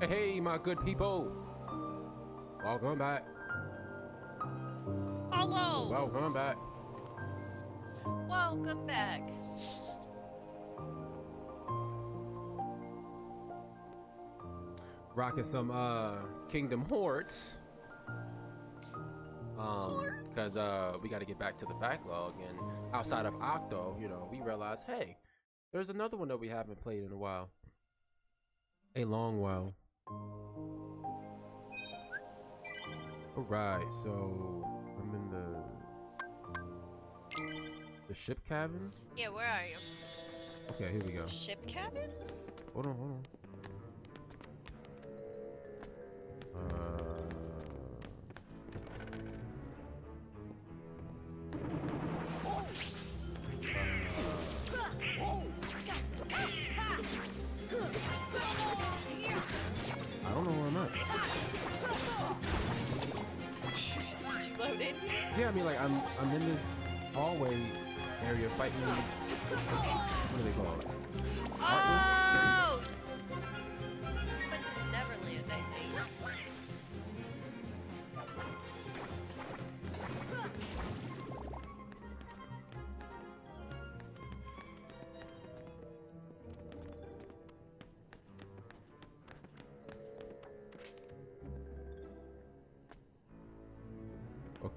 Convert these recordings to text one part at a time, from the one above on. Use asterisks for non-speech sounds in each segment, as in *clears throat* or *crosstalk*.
Hey, my good people. Welcome back. Hello. Welcome back. Welcome back. Rocking some uh Kingdom Hearts. Um, because uh we got to get back to the backlog, and outside of Octo, you know, we realized, hey, there's another one that we haven't played in a while, a long while. All right, so I'm in the the ship cabin. Yeah, where are you? Okay, here we go. Ship cabin? Hold on, hold on.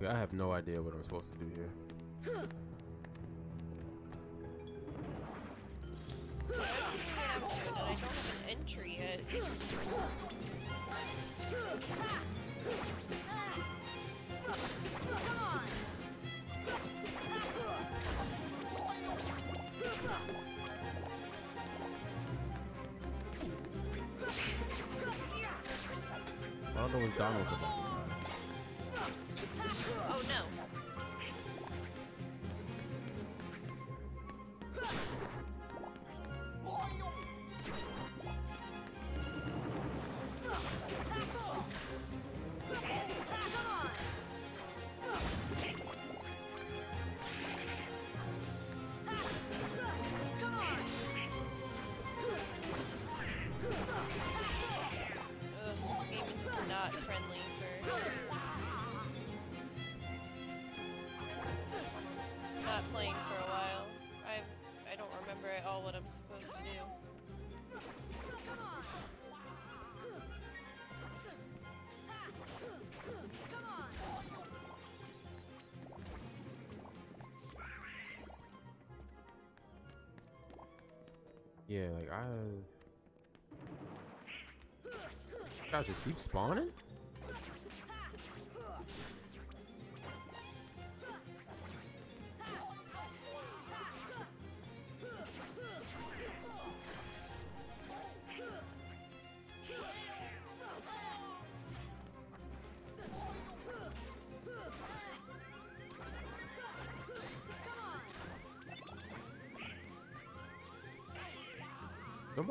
Okay, I have no idea what I'm supposed to do here. I don't know what Donald's Yeah, like I. Just keep spawning.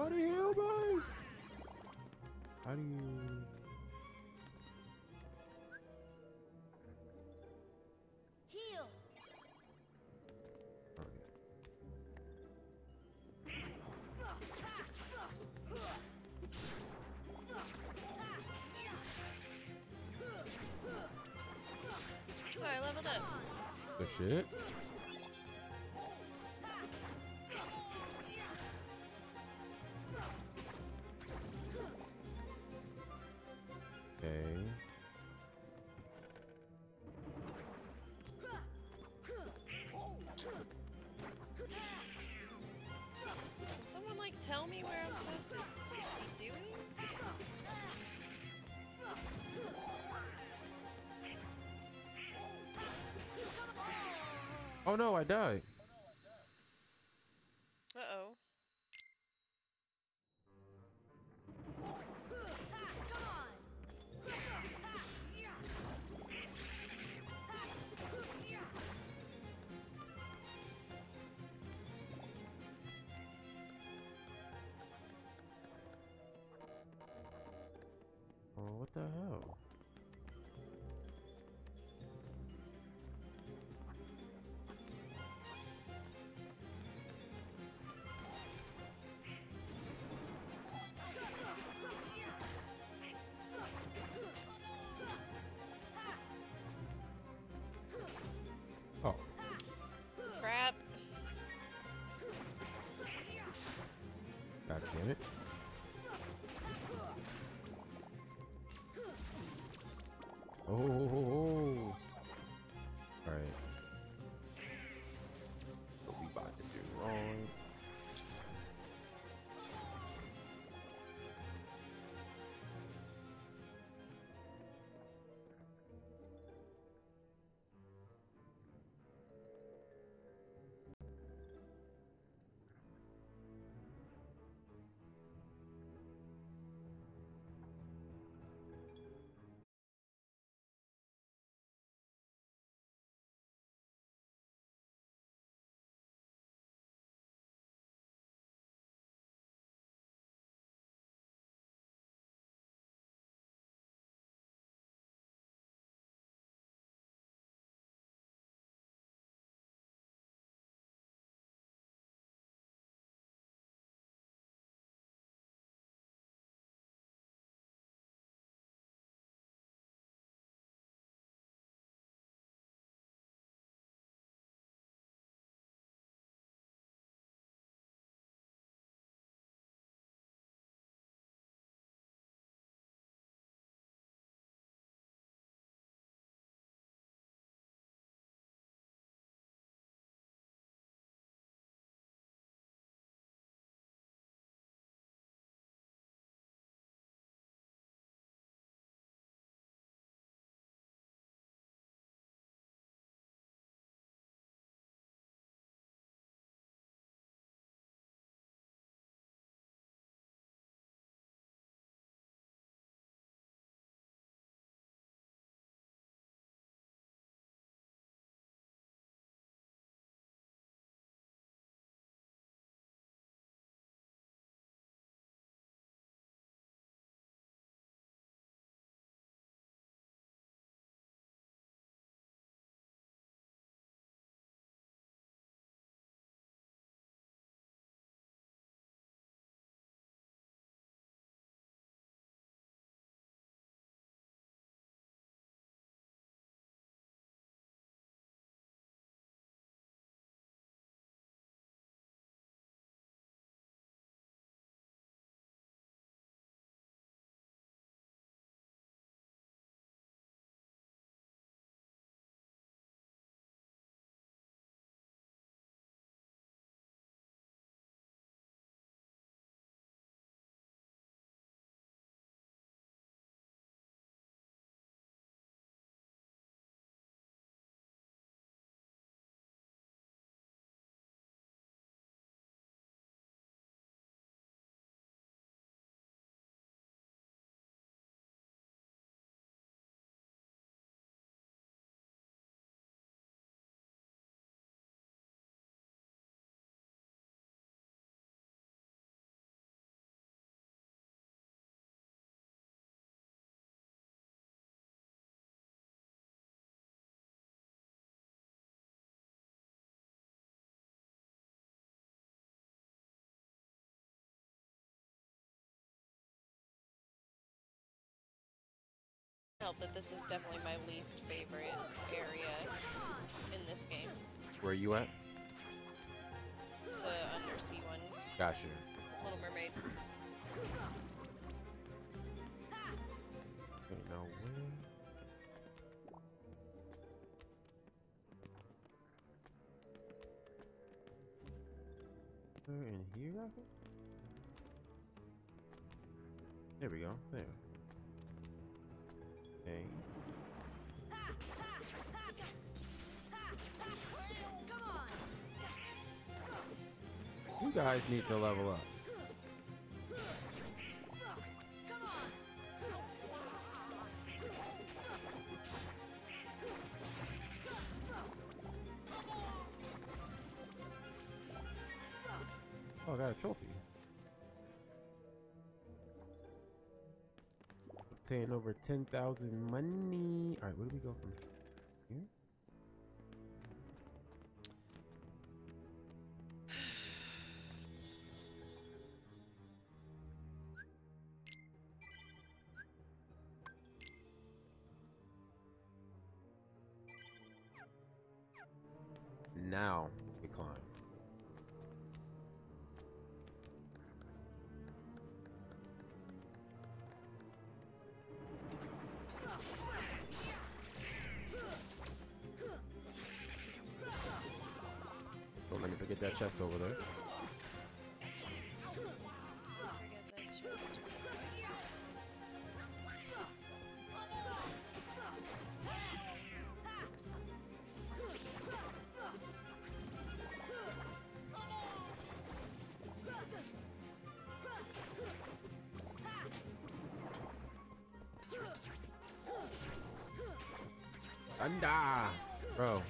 Somebody help me! How do you? Heal. I leveled up. The shit. Tell me where I'm supposed to be doing? Oh no, I died. God damn it. Help that this is definitely my least favorite area in this game. Where are you at? The undersea one. Gotcha. Little Mermaid. Ain't no way. In here, I think? There we go. There. Okay. You guys need to level up. Oh, I got a trophy. Obtain over 10,000 money. Alright, where do we go from here? now chest over there. Anda! Bro.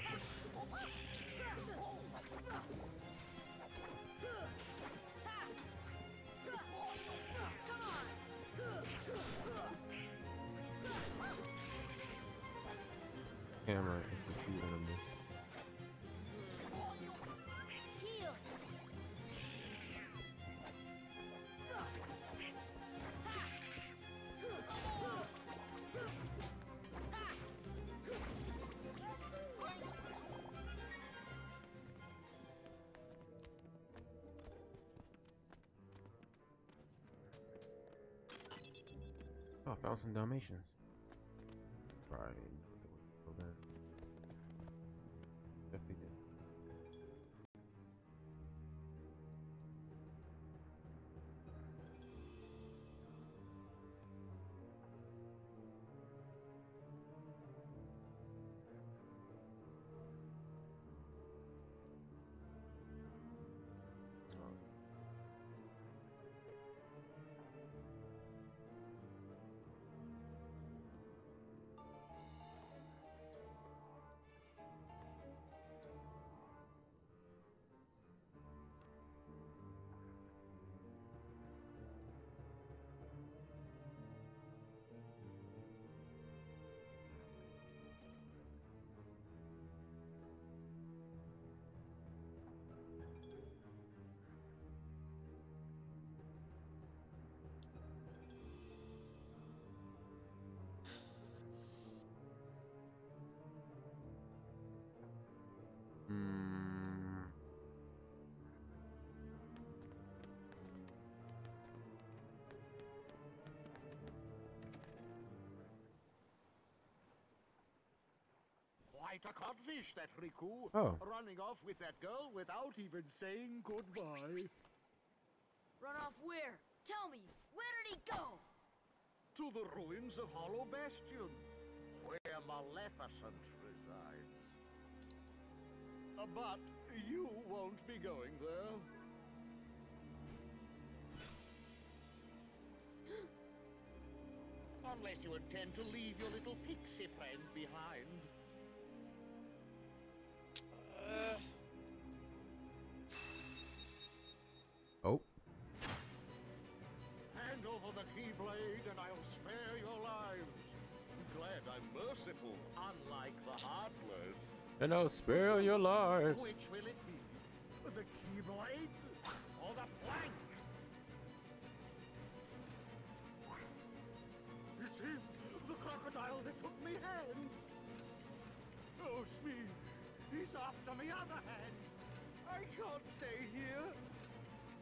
Oh, I found some Dalmatians. Quite a codfish, that Riku. Oh. Running off with that girl without even saying goodbye. Run off where? Tell me, where did he go? To the ruins of Hollow Bastion, where Maleficent resides. Uh, but you won't be going there. *gasps* Unless you intend to leave your little pixie friend behind. I'm merciful, unlike the Heartless. And I'll spare your lives. Which will it be? The Keyblade or the plank? It's him, the crocodile that took me hand. Oh, Smee, he's after me other hand. I can't stay here.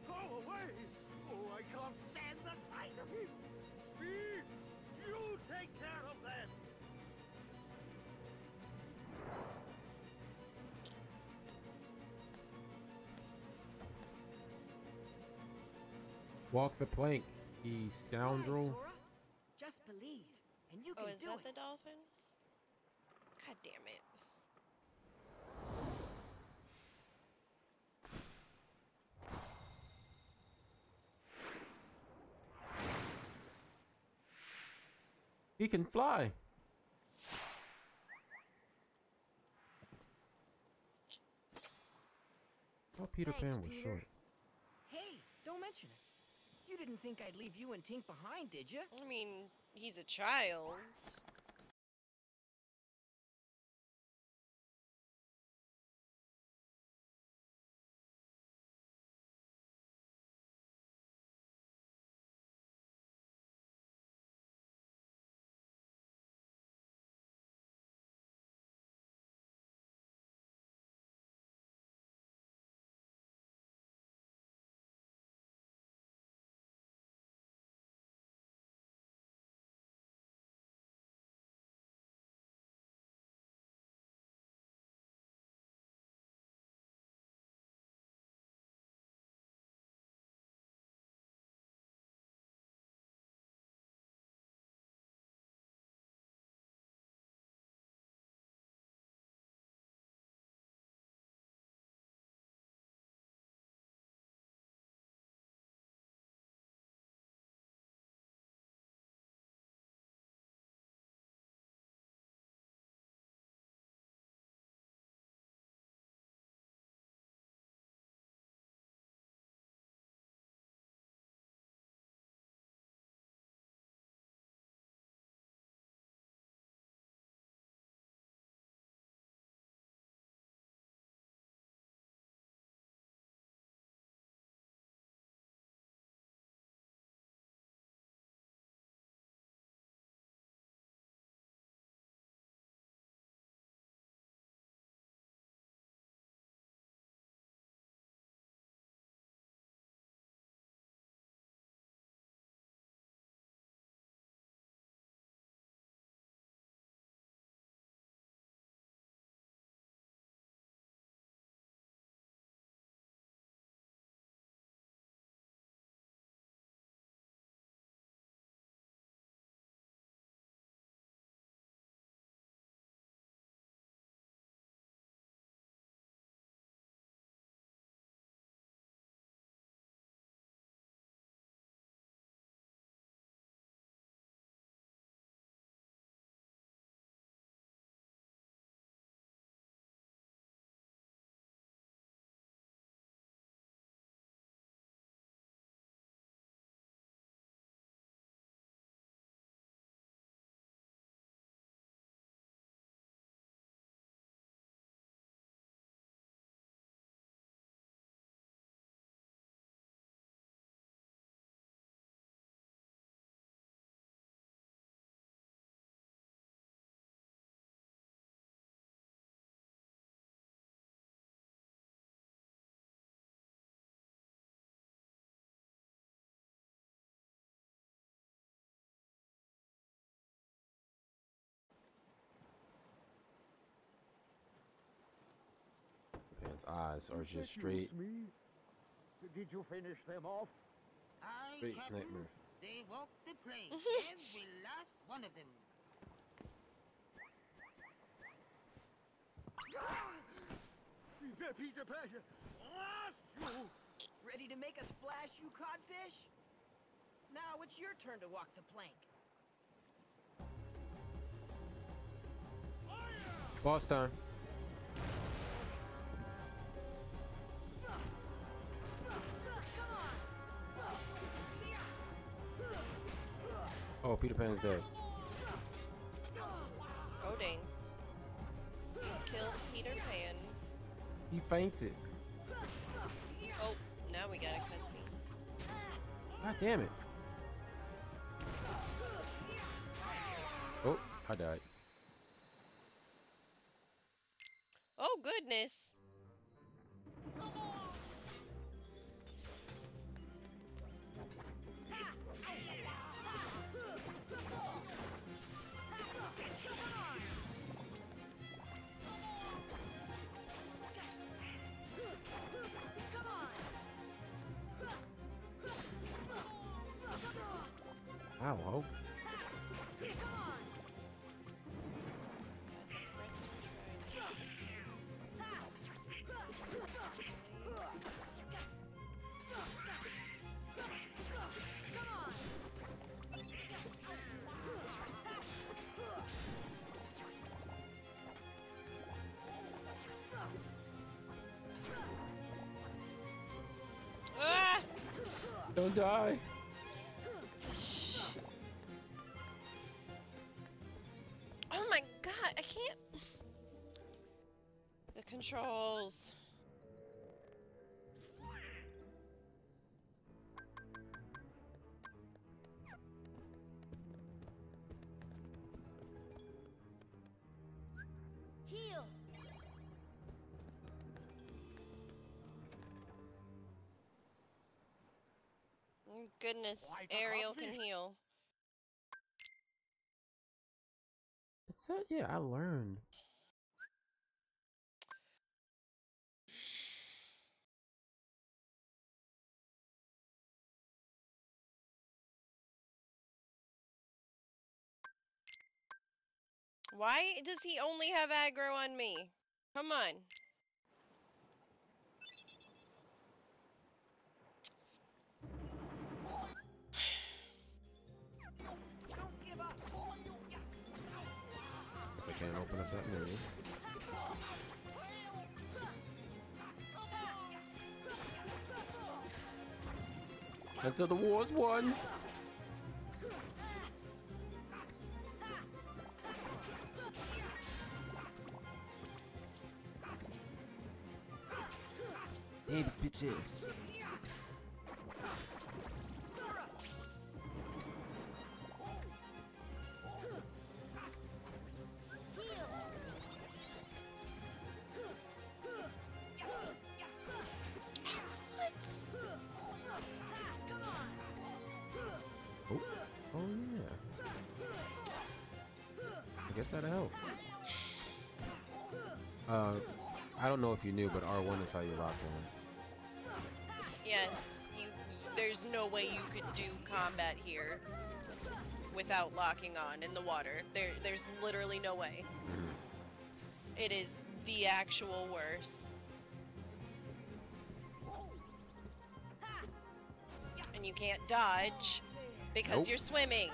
Go away. Oh, I can't stand the sight of him. Smee, you take care of Walk the plank, ye scoundrel. Sora. Just believe, and you oh, can is that the dolphin? God damn it. He can fly. Oh, Peter Thanks, Pan was Peter. short. Hey, don't mention it. Didn't think I'd leave you and Tink behind, did you? I mean, he's a child. Pan's eyes are just straight. Did you finish them off? Aye, Straight Captain. nightmare. They walked the plank, every *laughs* last one of them. Ah! Peter Pan, lost you! Ready to make a splash, you codfish? Now it's your turn to walk the plank. Boss time. Oh, Peter Pan's dead. Oh dang. Killed Peter Pan. He fainted. Oh, now we got a cutscene. God damn it. Oh, I died. Oh goodness. Ow, oh. Rest and try. Ah! Don't die. Controls. Heal! Goodness, Ariel can heal. It's that, yeah, I learned. Why does he only have aggro on me? Come on. If I can't open up that menu. Until the war's won. These bitches. Oh, oh yeah. I guess that'll help. Uh, I don't know if you knew, but R1 is how you lock in. Yes, you. There's no way you could do combat here without locking on in the water. There, there's literally no way. It is the actual worst. And you can't dodge because Nope. you're swimming.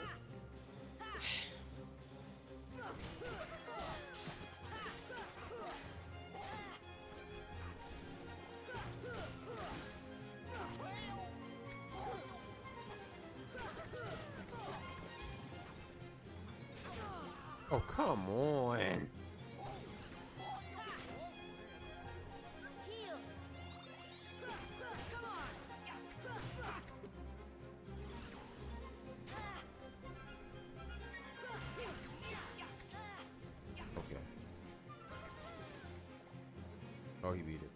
Oh, he beat it.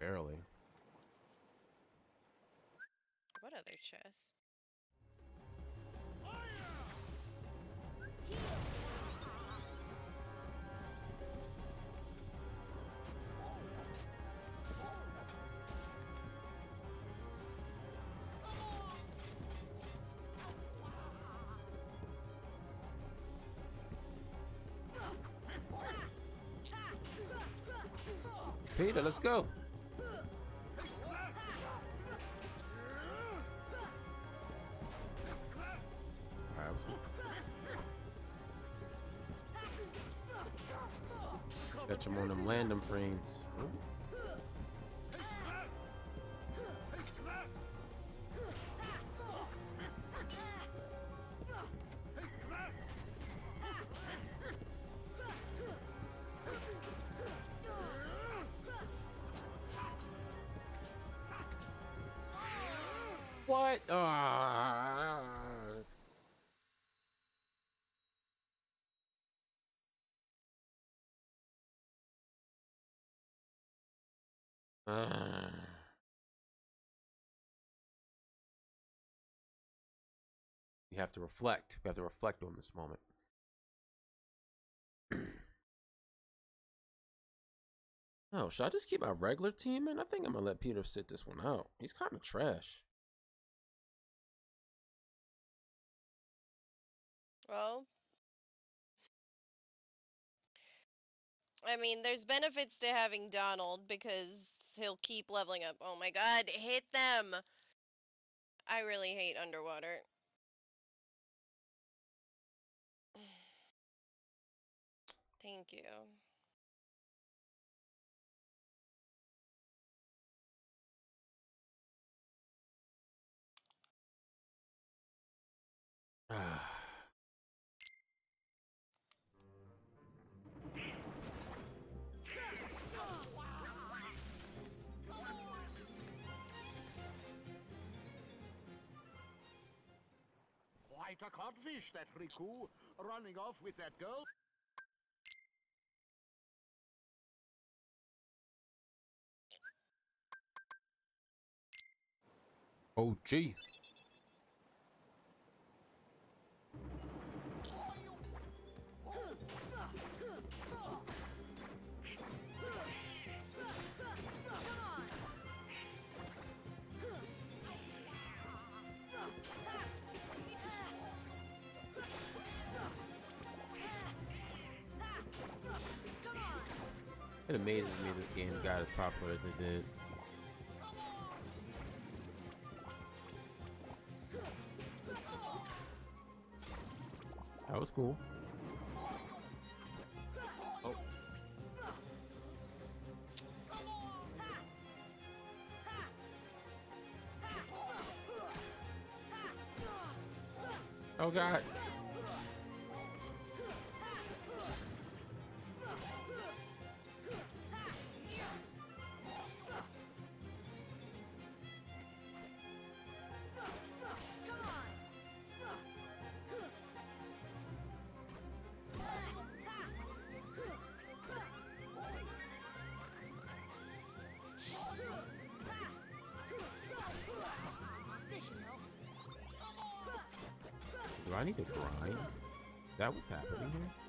Barely. What other chest? Peter, let's go. Catch him on them landing frames. What? Ah. We have to reflect. We have to reflect on this moment. *clears throat* oh, should I just keep my regular team in? I think I'm gonna let Peter sit this one out. He's kind of trash. Well, I mean, there's benefits to having Donald because he'll keep leveling up. Oh my god, hit them! I really hate underwater. *sighs* Thank you. Quite *sighs* ah. A codfish, that Riku, running off with that girl. Oh, jeez. It amazes me this game got as popular as it did. That was cool. Oh. Oh god. I need to grind? That what's happening here?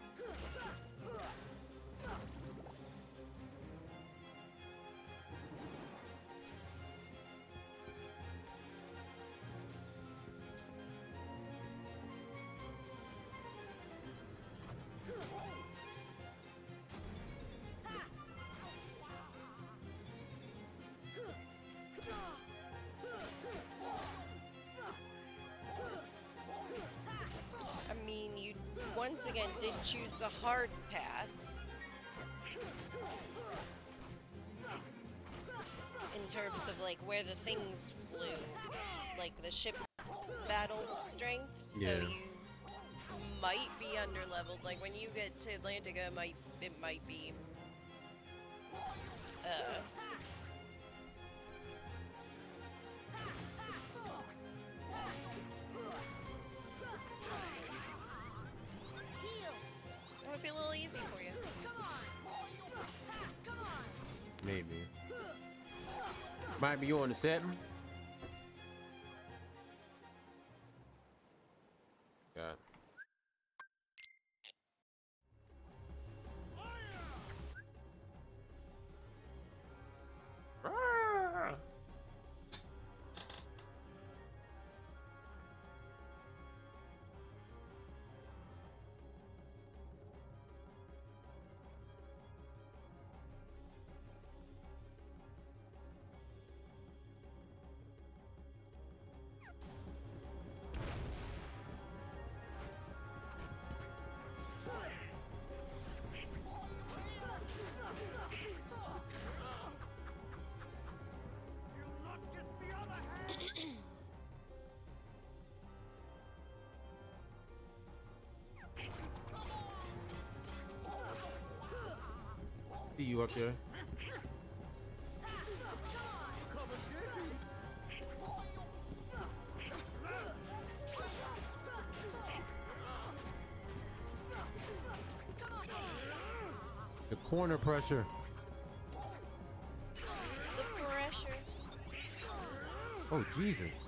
Once again did choose the hard path. In terms of like where the things flew, like the ship battle strength, so Yeah. you might be underleveled. Like when you get to Atlantica, it might it might be. Uh, Might be you on the setting. Up there. Come and get me. The corner pressure. The pressure. Oh Jesus.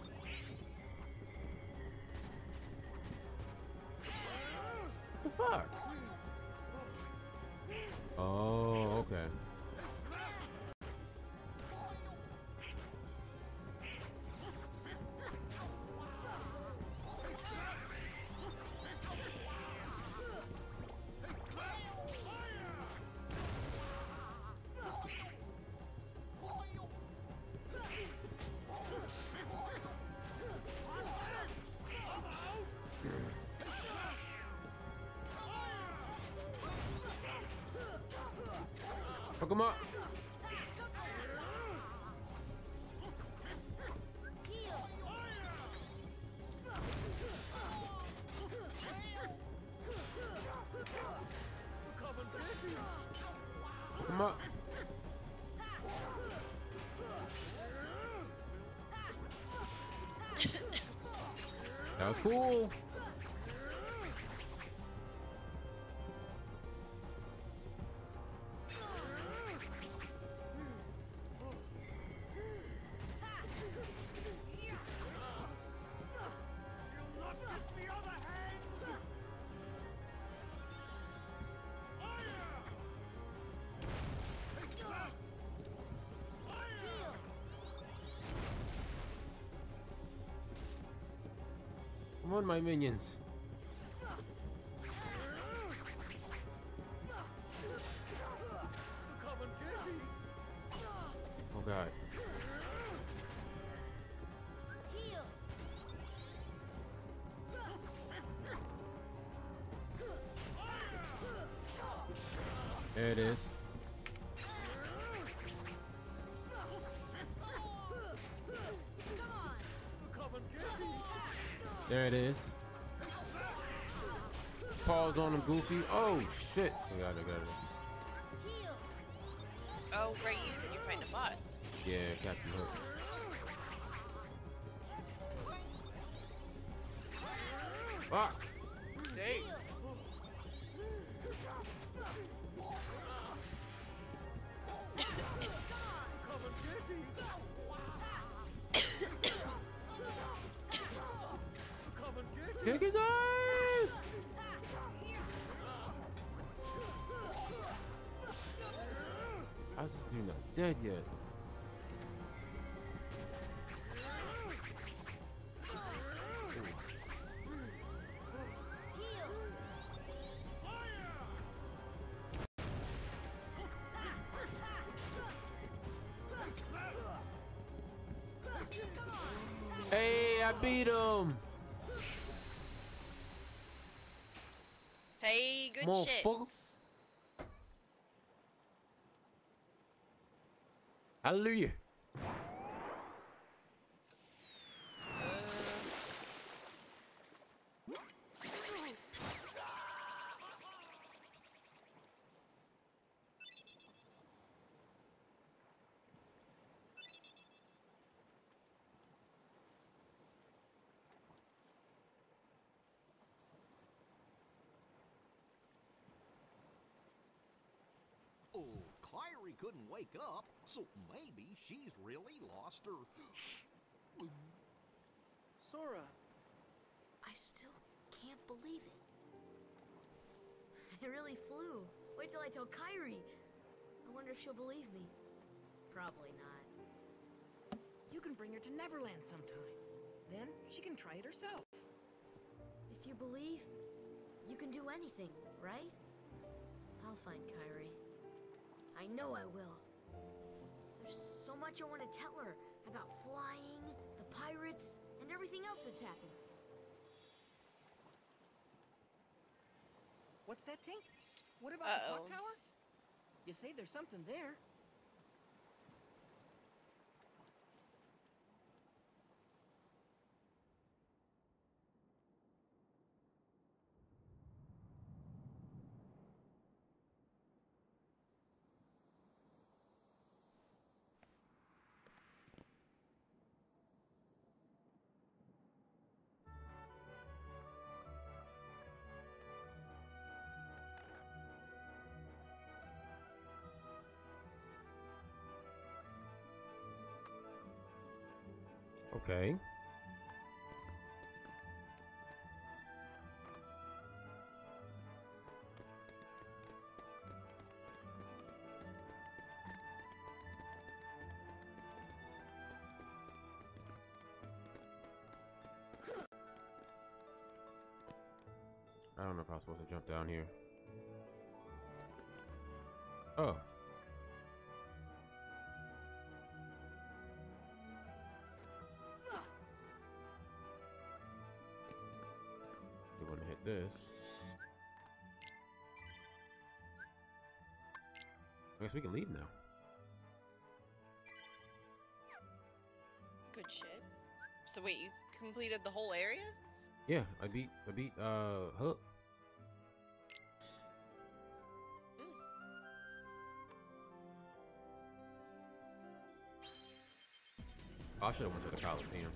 Hook him up. Hook him. That was cool. On, my minions. There it is. Pause on him, Goofy. Oh shit. Oh, I got it, got it. Oh, right, you said you're fighting a boss. Yeah, Captain Hook. Fuck. Hey, I beat him! Hey, good shit. Hallelujah. Oh, Kairi couldn't wake up, so maybe she's really lost her. Sora, I still can't believe it. I really flew. Wait till I tell Kairi. I wonder if she'll believe me. Probably not. you can bring her to Neverland sometime. Then she can try it herself. If you believe, you can do anything, right? I'll find Kairi. I know I will. There's so much I want to tell her about flying, the pirates, and everything else that's happened. What's that, Tink? What about the Uh-oh. clock tower? You say there's something there. Okay. I don't know if I was supposed to jump down here. Oh. This. I guess we can leave now. Good shit. So wait, you completed the whole area? Yeah, I beat I beat uh Hook. I should have went to the Coliseum.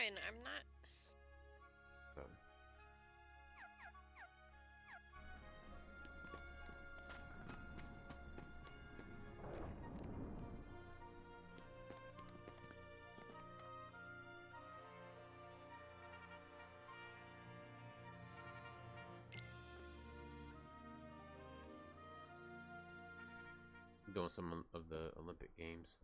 fine. I'm not. Um. Doing some of the Olympic Games.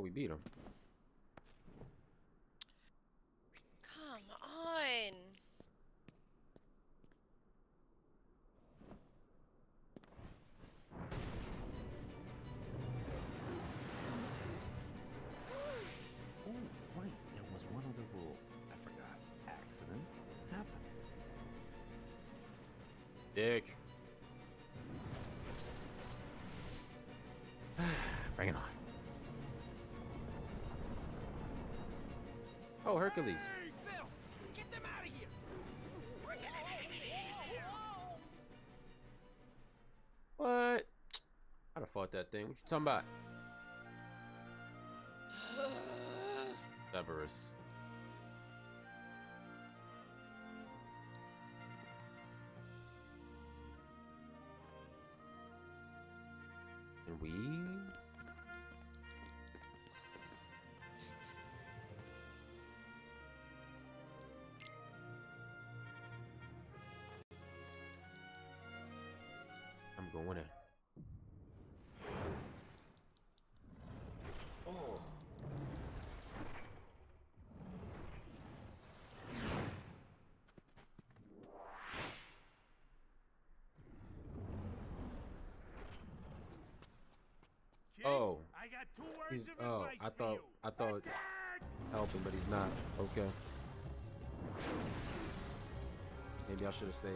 Oh, we beat him. Hercules. Phil, get them out of here! What? I'd have fought that thing. What you talking about? *sighs* Cerberus. Kid, Oh. I got two words He's of oh, advice I for thought you. I thought Attack! helping, but he's not. Okay. Maybe I should have saved.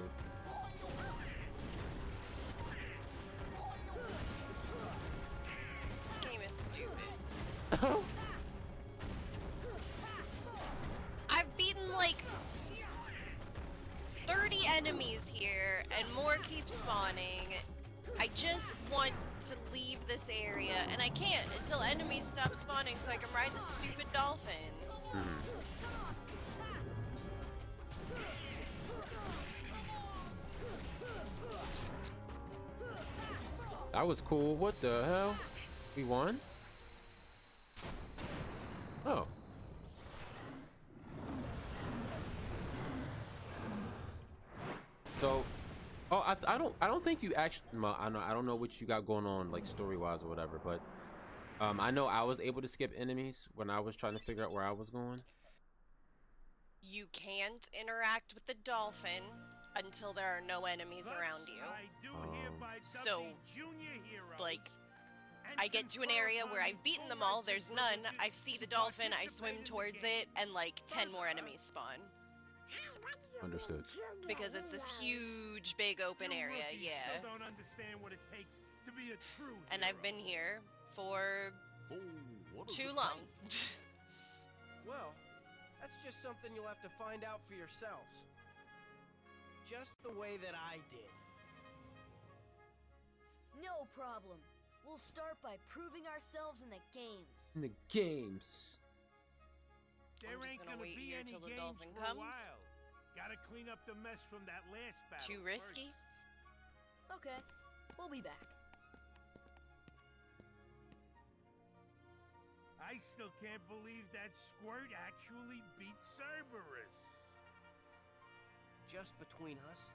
That was cool. What the hell? We won? Oh. So, oh, I, I don't, I don't think you actually. Well, I know, I don't know what you got going on, like story wise or whatever, but um, I know I was able to skip enemies when I was trying to figure out where I was going. You can't interact with the dolphin until there are no enemies Thus, around you. I do hereby dub So, junior heroes, like, I get to an area where I've beaten them all, there's none, I see the dolphin, I swim towards it, and like 10 more enemies spawn. Understood. Because it's this huge, big open area, yeah. Still don't understand what it takes to be a true And I've been here for So, what does too long. *laughs* Well, that's just something you'll have to find out for yourselves. Just the way that I did. No problem. We'll start by proving ourselves in the games. In the games. There just ain't gonna gonna wait be here any till the games dolphin for comes. a while. Gotta clean up the mess from that last battle. Too risky? first. Okay, we'll be back. I still can't believe that Squirt actually beat Cerberus. Just between us,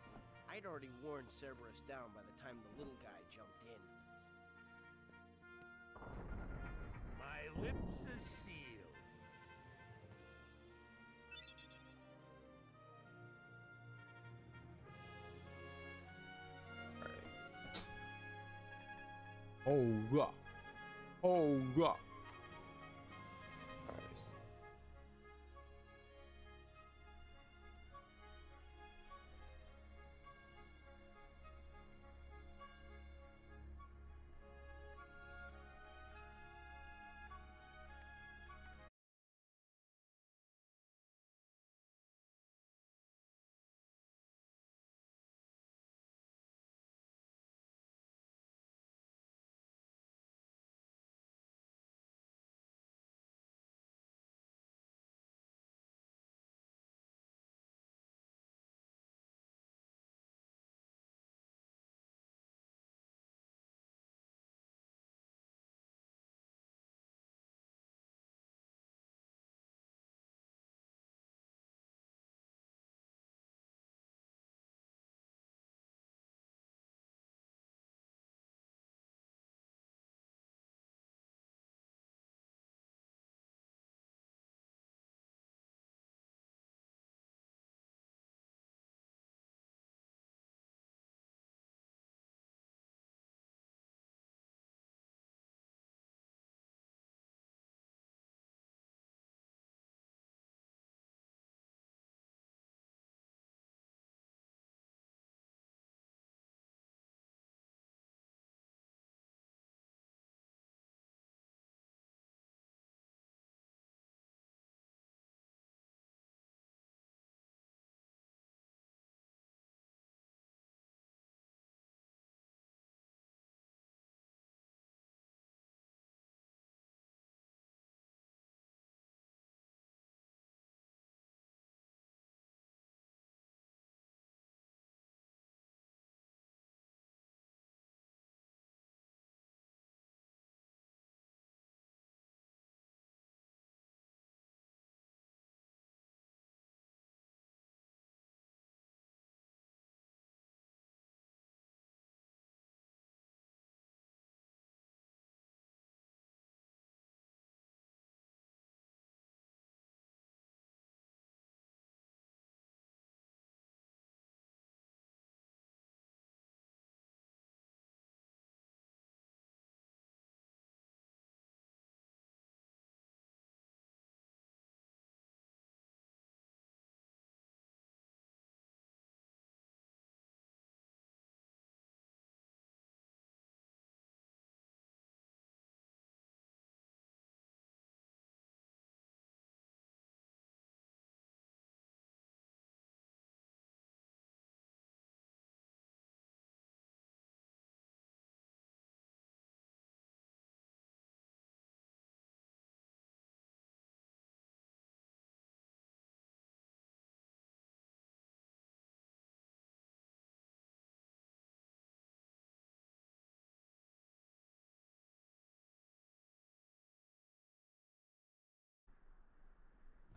I'd already worn Cerberus down by the time the little guy jumped in. My lips are sealed. Oh, rock. Oh, rock.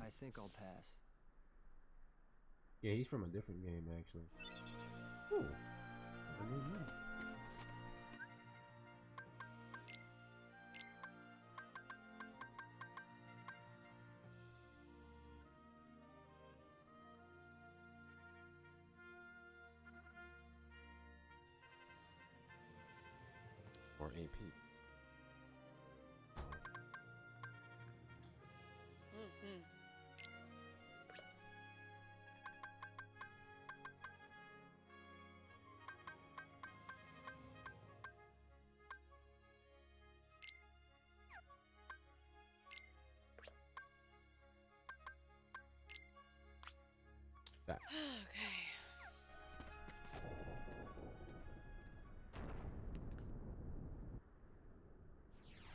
I think I'll pass. Yeah, he's from a different game actually. Ooh. I didn't know. Or AP. That. Okay.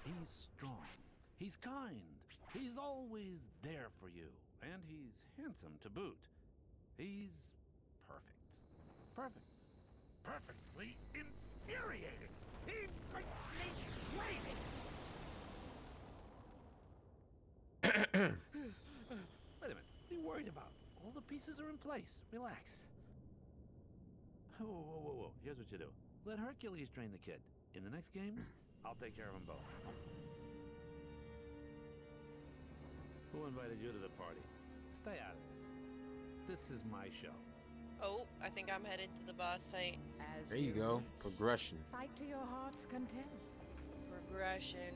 He's strong. He's kind. He's always there for you. And he's handsome to boot. He's perfect. Perfect. Perfectly infuriating. He makes me crazy. *coughs* Wait a minute. What are you worried about? All the pieces are in place. Relax. Whoa, whoa, whoa, whoa. Here's what you do. Let Hercules train the kid. In the next games, I'll take care of them both. Who invited you to the party? Stay out of this. This is my show. Oh, I think I'm headed to the boss fight. As There you go. Progression. Fight to your heart's content. Progression.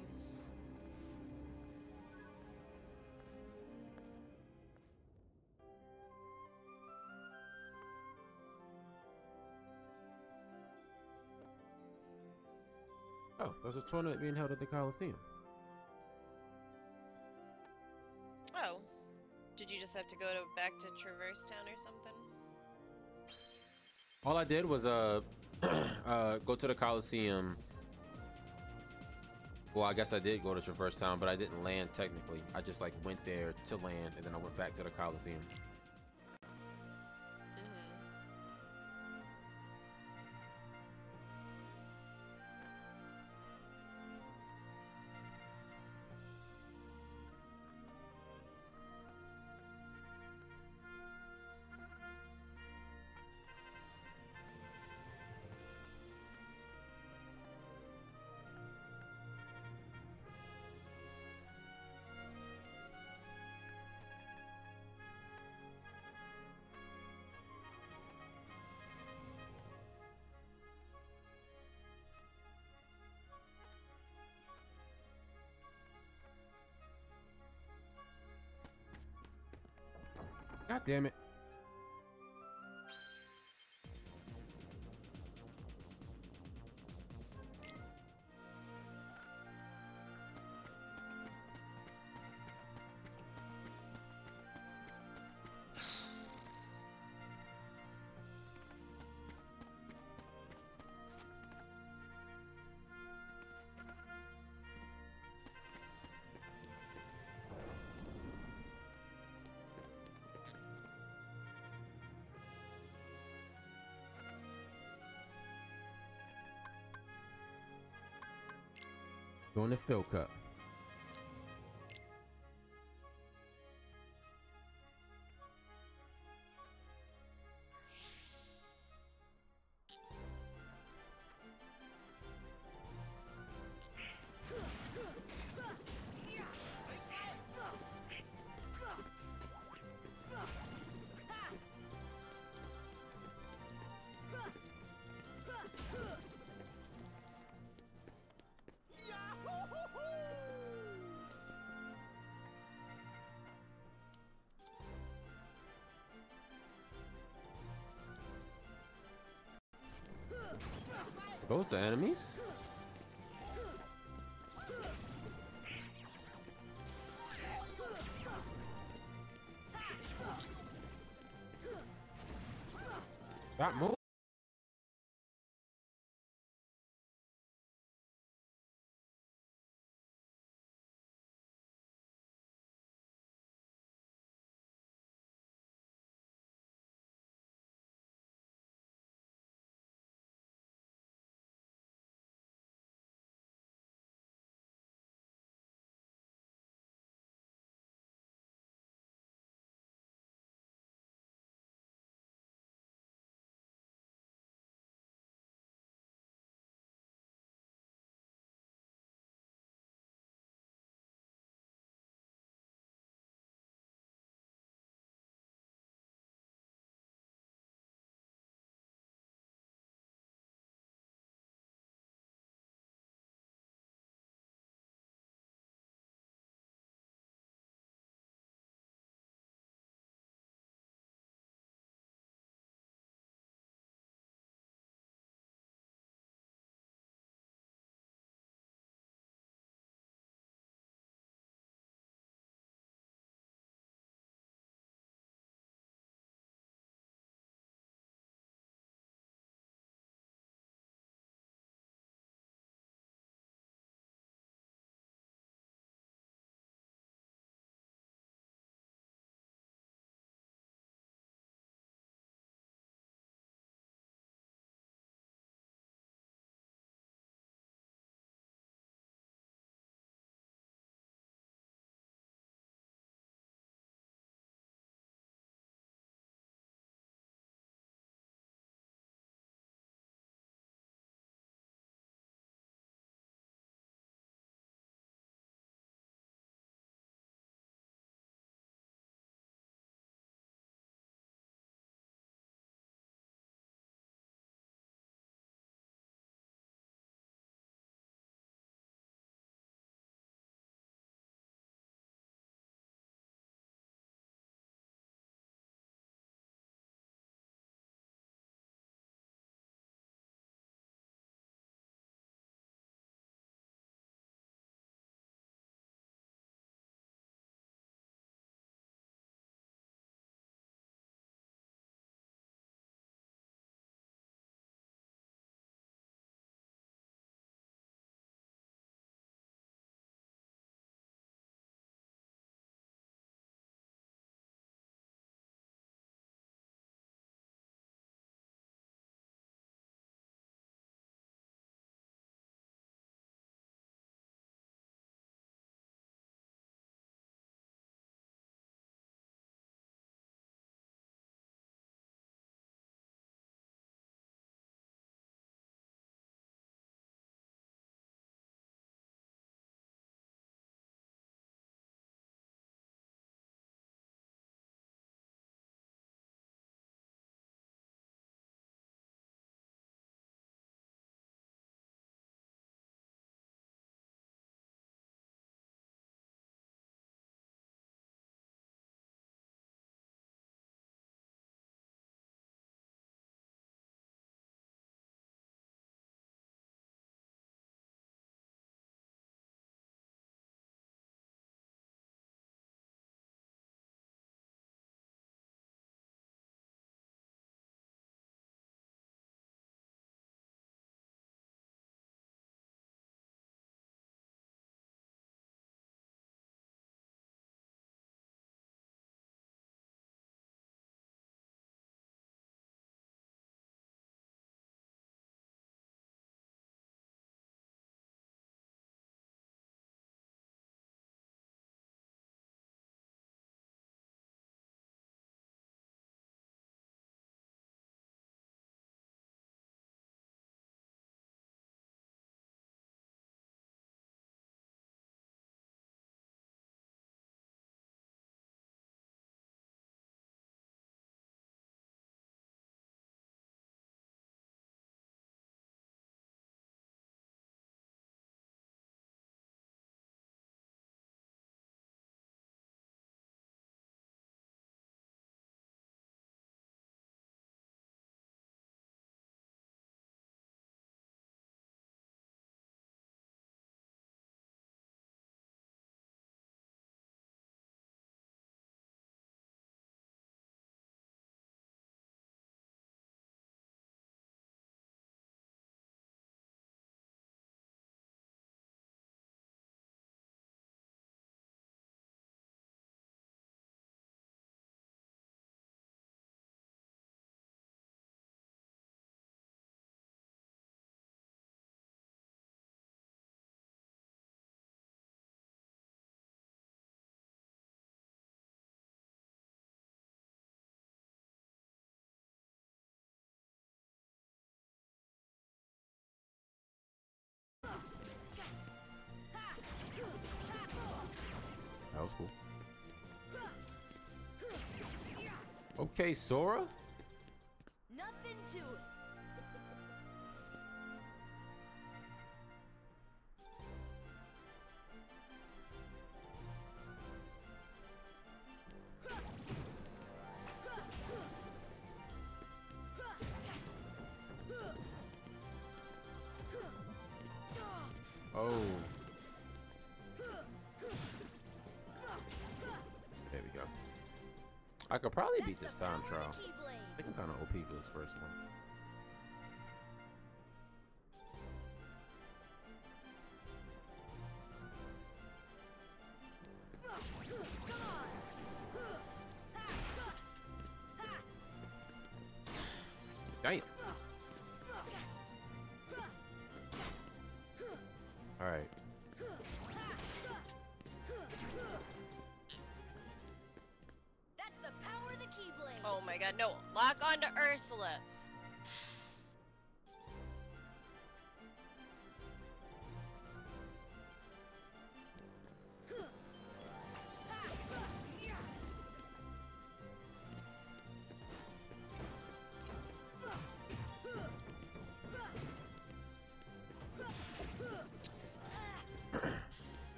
There's a tournament being held at the Coliseum. Oh. Did you just have to go to back to Traverse Town or something? All I did was uh *clears throat* uh go to the Coliseum. Well, I guess I did go to Traverse Town, but I didn't land technically. I just like went there to land and then I went back to the Coliseum. God damn it. Doing the Phil Cup. Those the enemies? Cool. Okay, Sora. I could probably beat this time trial. I think I'm kind of OP for this first one.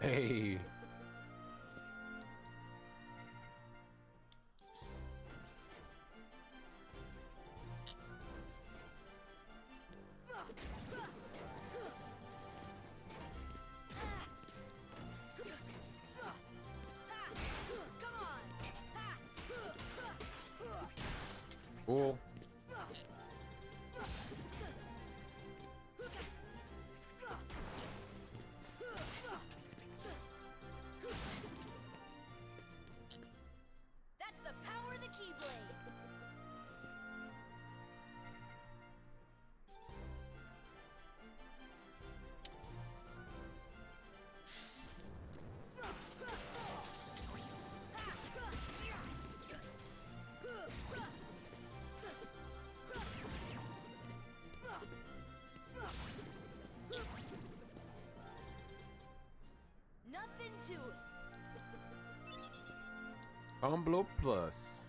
Hey. Cool. To it. Umblo Plus.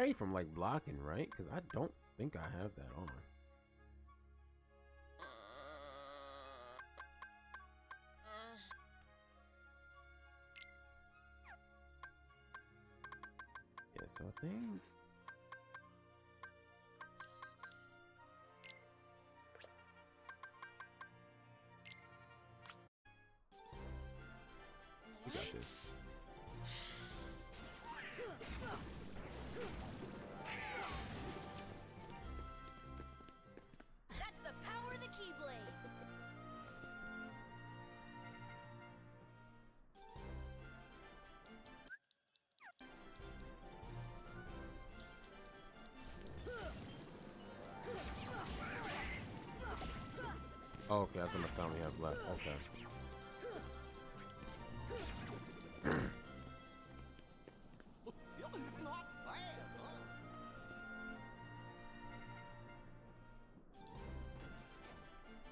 Parry from like blocking, right? Because I don't think I have that on. Yeah, so I think. Oh, okay, that's enough time we have left. Okay.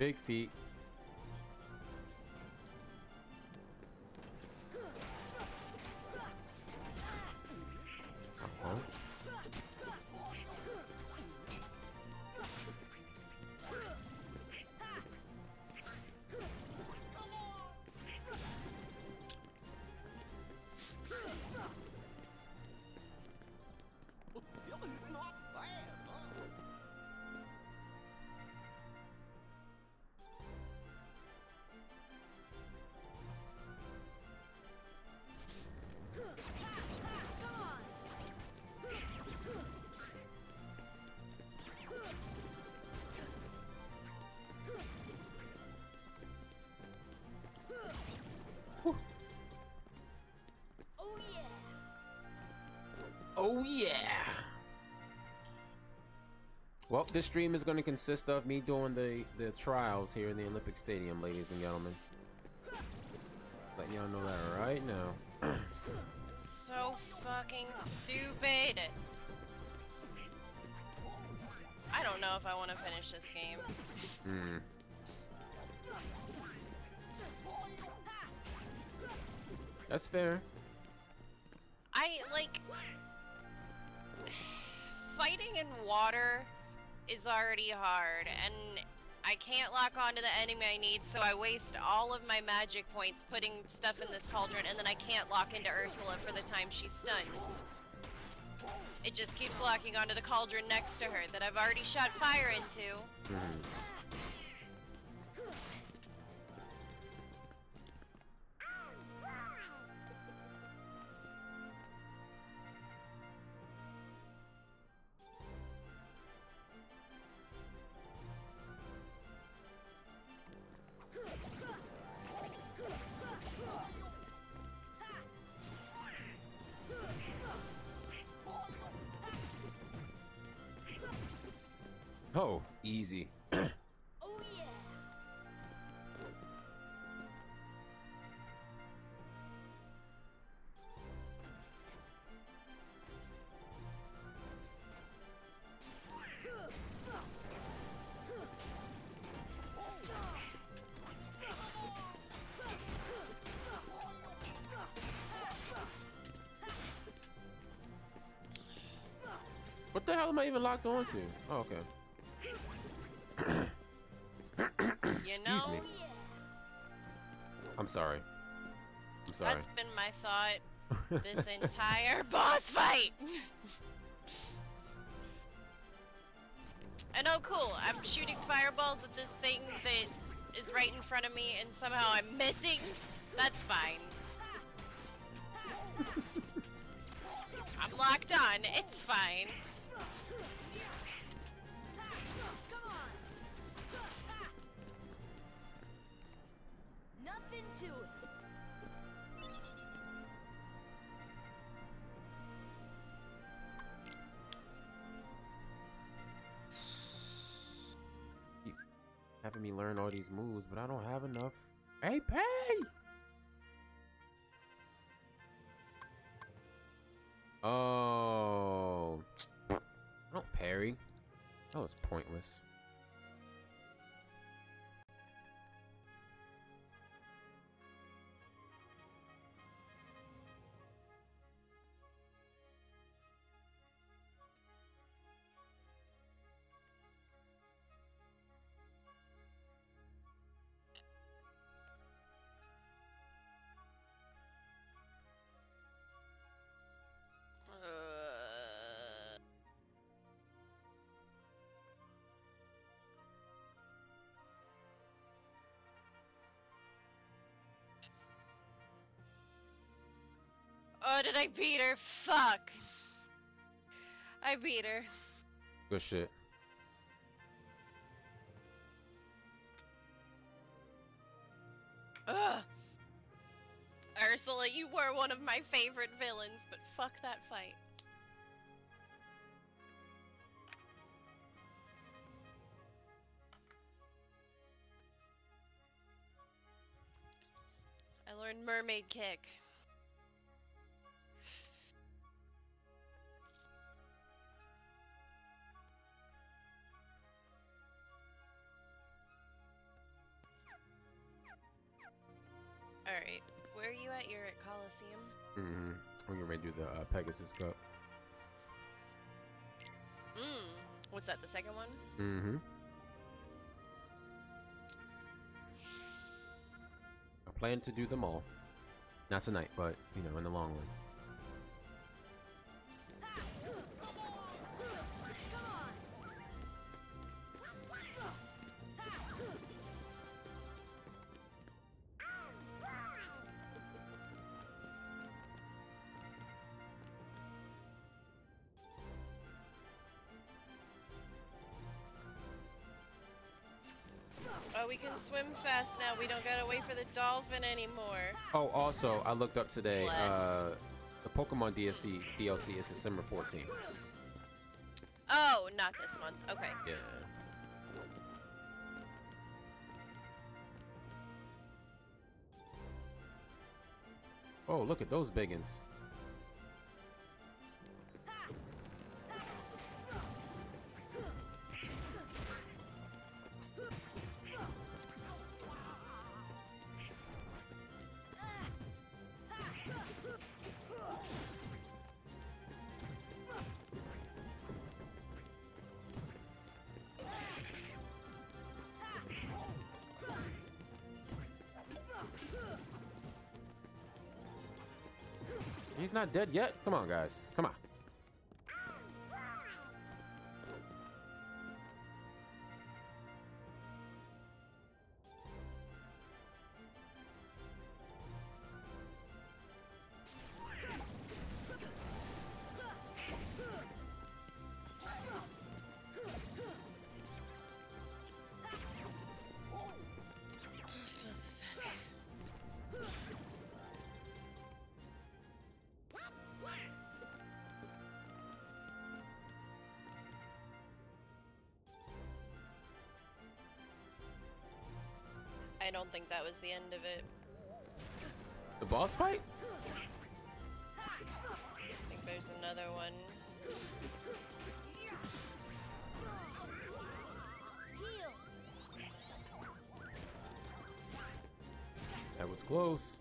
Big feet. yeah! Well, this stream is going to consist of me doing the, the trials here in the Olympic Stadium, ladies and gentlemen. Letting y'all know that right now. so fucking stupid! I don't know if I want to finish this game. Hmm. That's fair. In water is already hard and I can't lock onto the enemy I need so I waste all of my magic points putting stuff in this cauldron and then I can't lock into Ursula for the time she's stunned. It just keeps locking onto the cauldron next to her that I've already shot fire into. Mhm. Oh, hell am I even locked onto? Oh, okay. *coughs* You Excuse me. I'm sorry. I'm sorry. that's been my thought this entire *laughs* boss fight. and oh cool, I'm shooting fireballs at this thing that is right in front of me and somehow I'm missing. That's fine. *laughs* I'm locked on. It's fine. Nothing to it. Having me learn all these moves, but I don't have enough AP. Oh, *tsk* I don't parry. That was pointless. Oh, did I beat her? Fuck. I beat her. Good shit. Ugh. Ursula, you were one of my favorite villains, but fuck that fight. I learned Mermaid Kick. Alright, where are you at? You're at Coliseum? Mm-hmm. We're getting ready to do the uh, Pegasus Cup. Mmm. What's that, the second one? Mm-hmm. I plan to do them all. Not tonight, but you know, in the long run. Swim fast now. We don't gotta wait for the dolphin anymore. Oh, also, I looked up today. Uh, the Pokemon DLC DLC is December 14th. Oh, not this month. Okay. Yeah. Oh, look at those biggins. He's not dead yet? Come on, guys. Come on. Don't think that was the end of it. The boss fight? I think there's another one. That was close.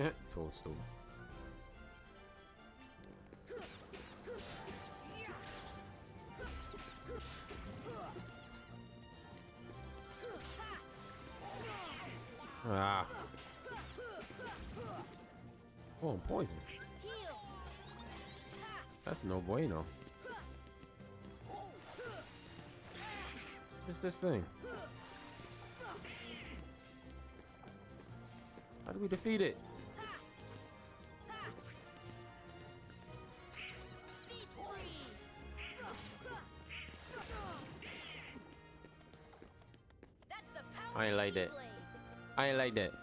*laughs* Toadstool. Ah. Oh, I'm. That's no bueno. What's this thing? How do we defeat it? I like that.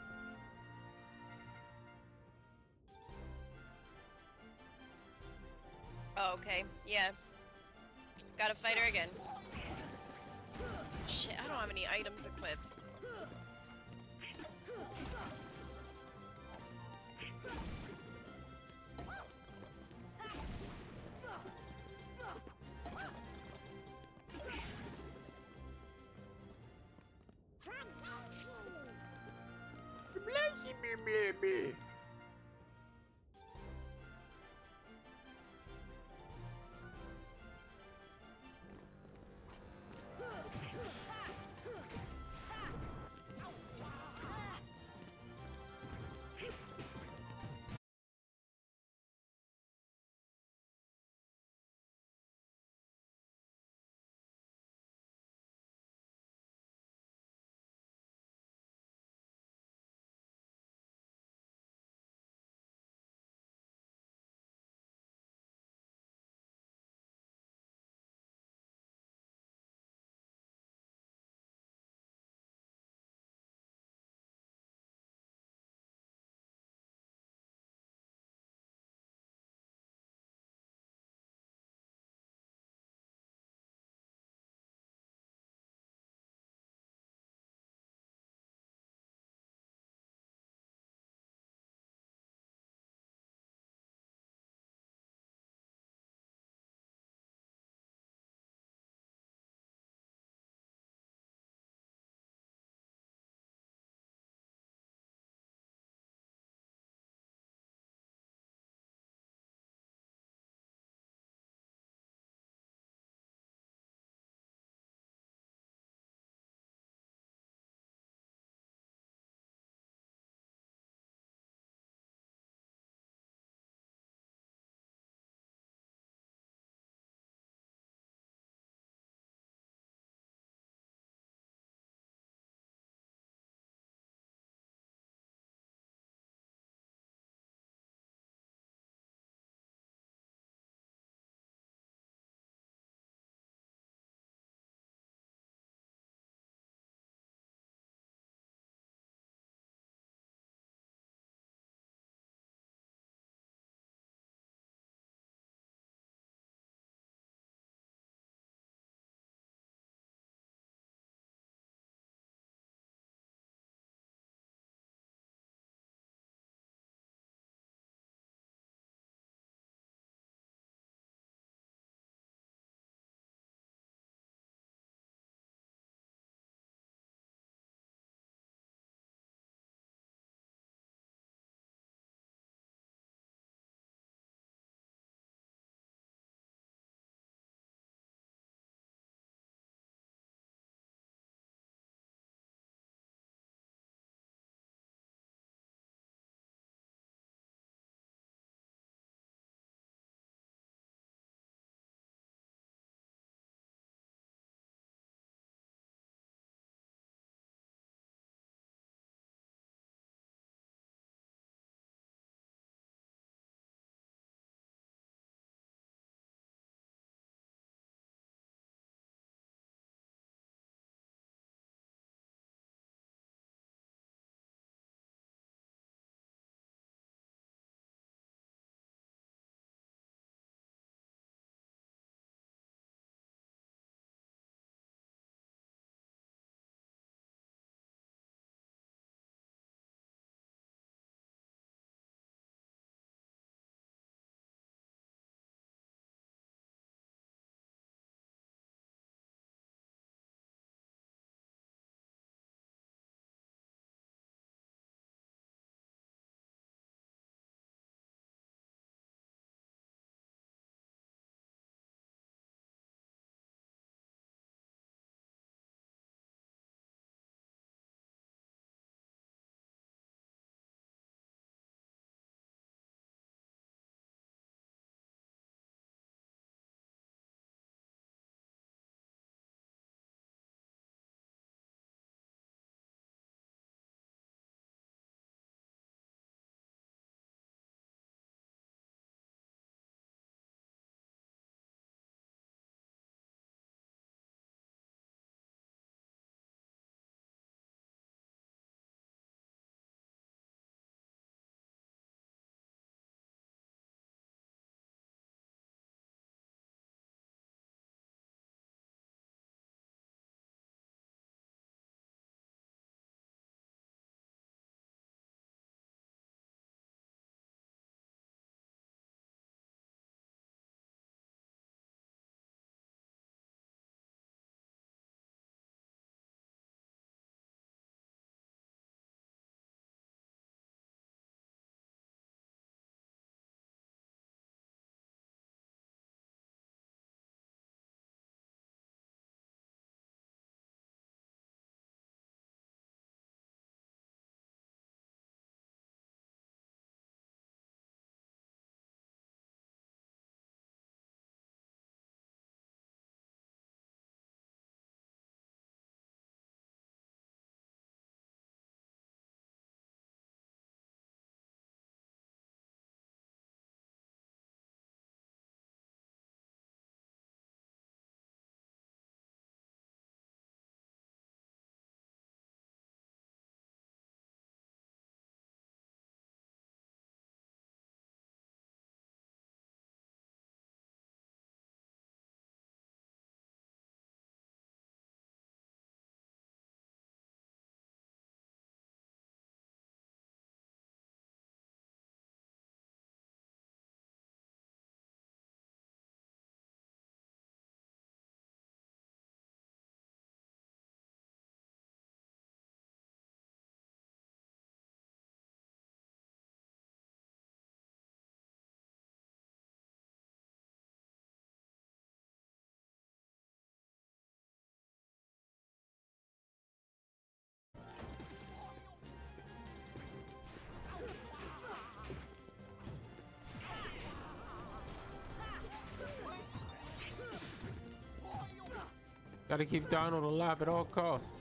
Gotta keep Donald alive at all costs.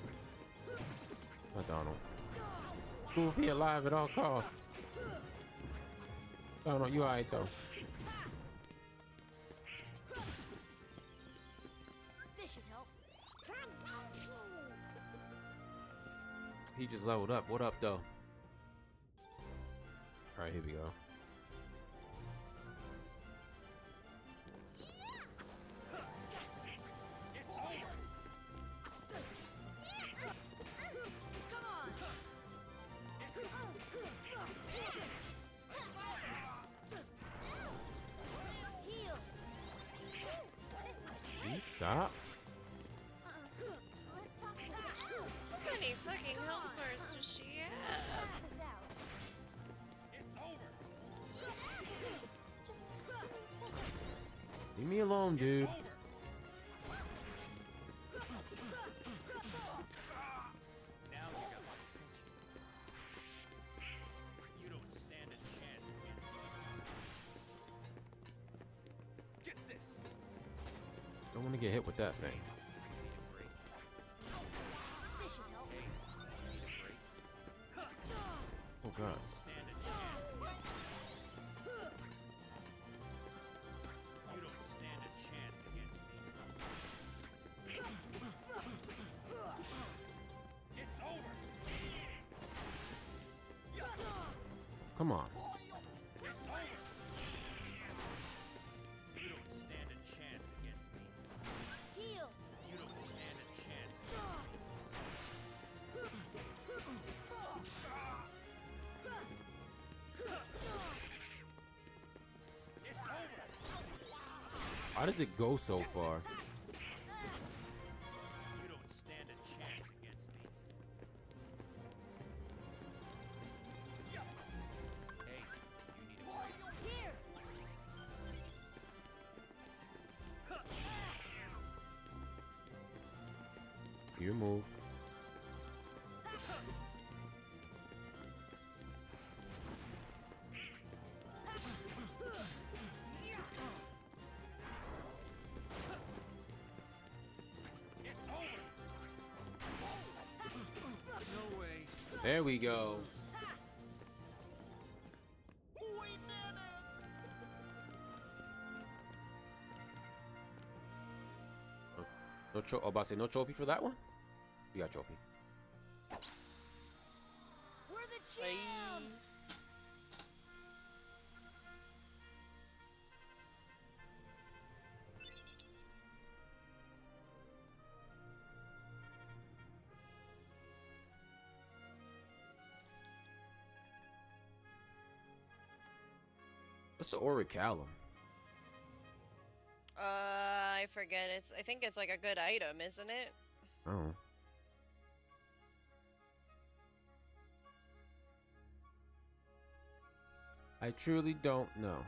Not Donald. Goofy alive at all costs. Donald, you alright though. This should help. He just leveled up. What up though? Alright, here we go. Want to get hit with that thing. Why does it go so far? We go. No tro- oh, about to say no trophy for that one. You got trophy. We're the champs. The Orichalcum? Uh, I forget. It's. I think it's like a good item, isn't it? Oh. I truly don't know.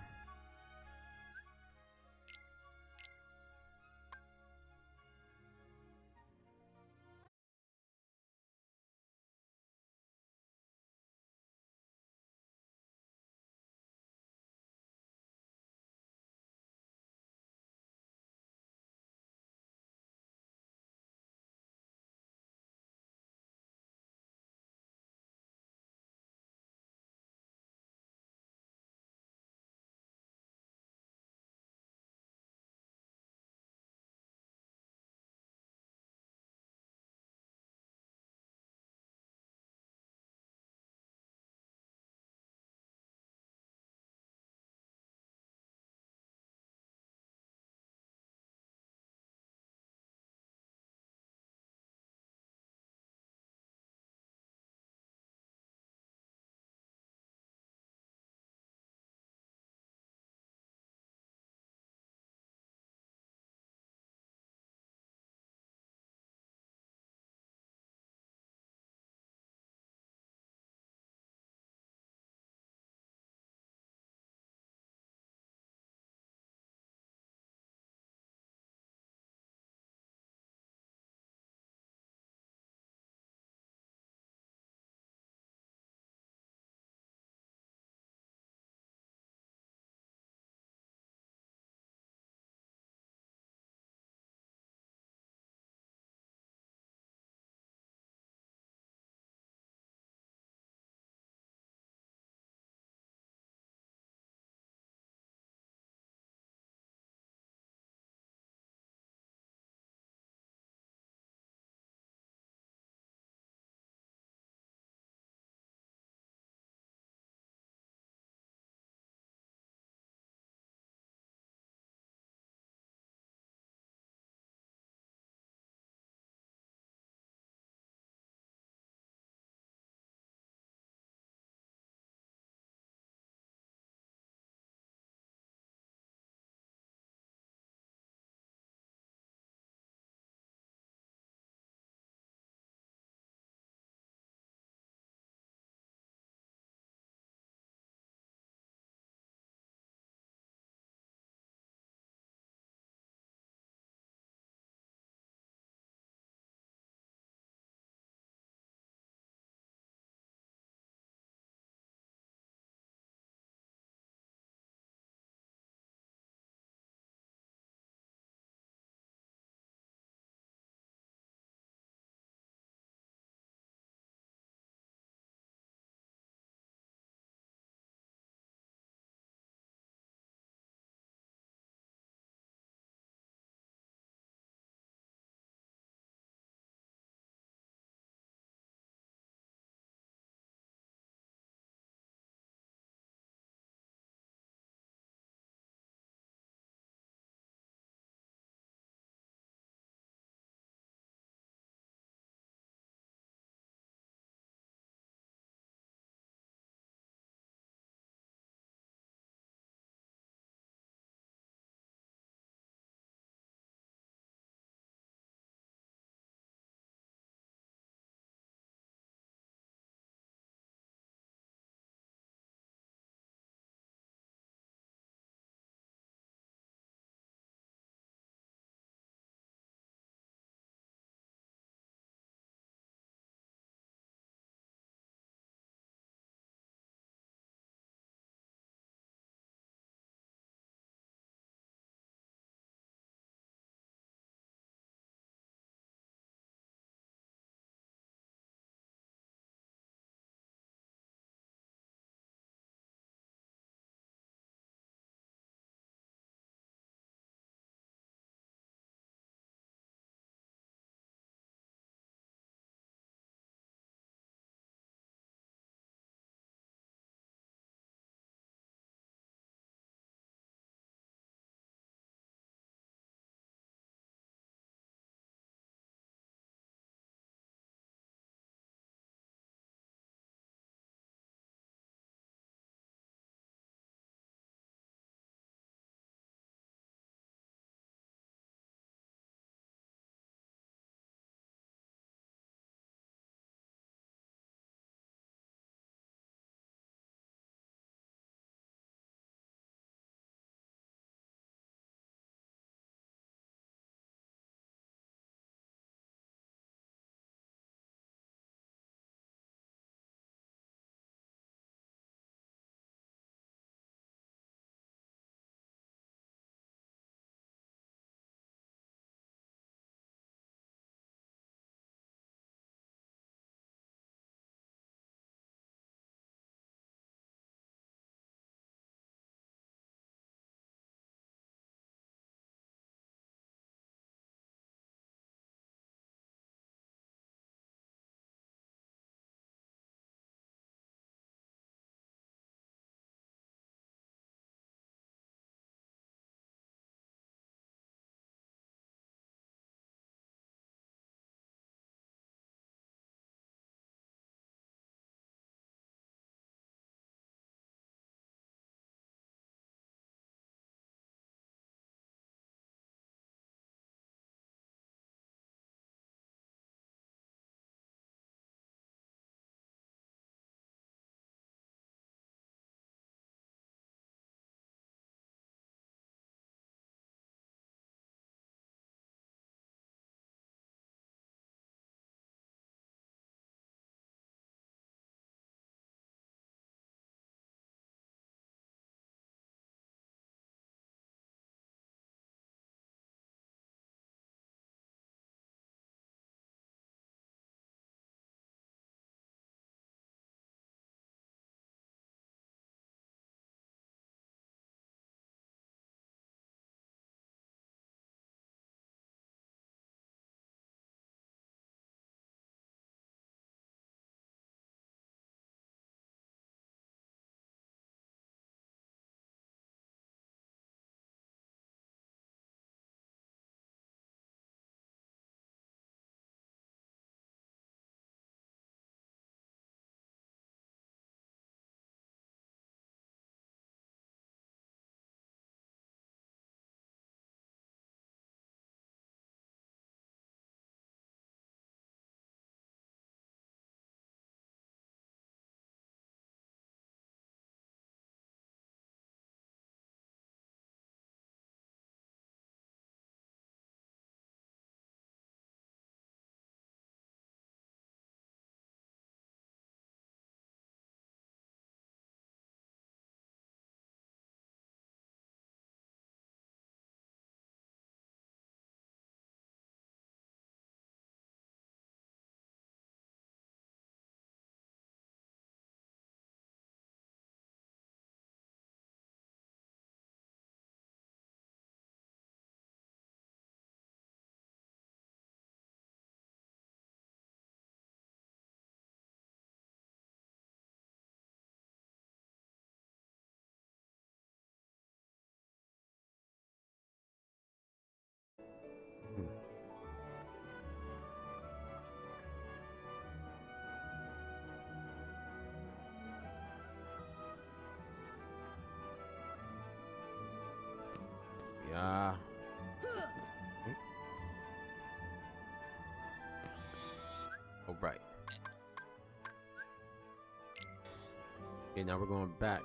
Okay, now we're going back.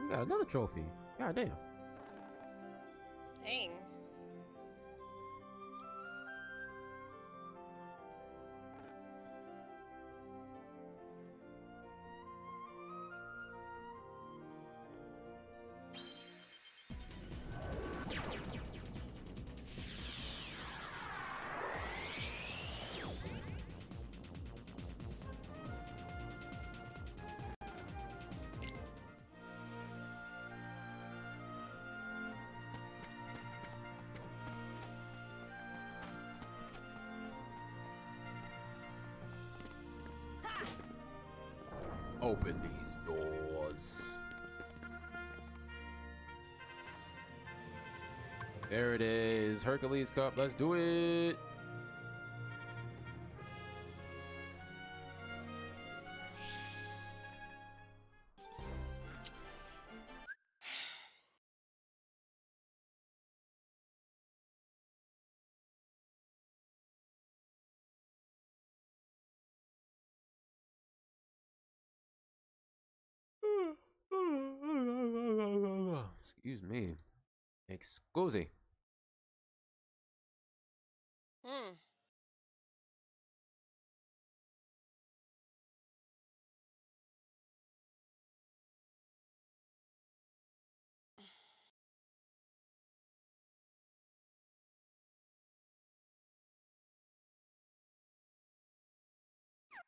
We got another trophy. God damn. There it is. Hercules Cup. Let's do it. *sighs* Excuse me. Excuse.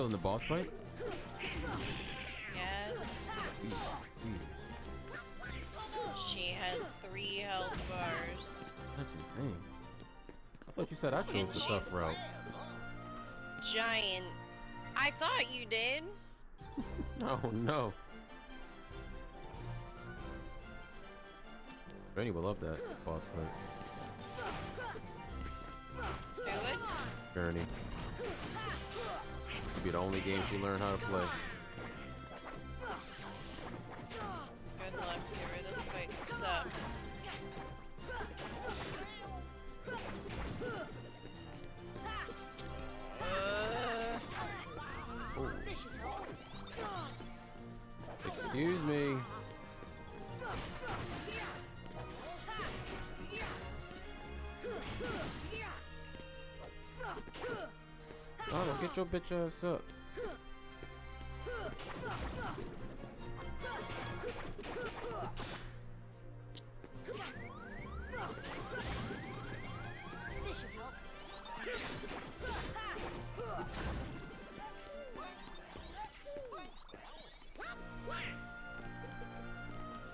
still in the boss fight? Yes. She has three health bars. That's insane. I thought you said I chose the tough route. Giant. I thought you did. *laughs* Oh no. Benny will love that boss fight. Do the only game she learned how to play. Bitch ass up.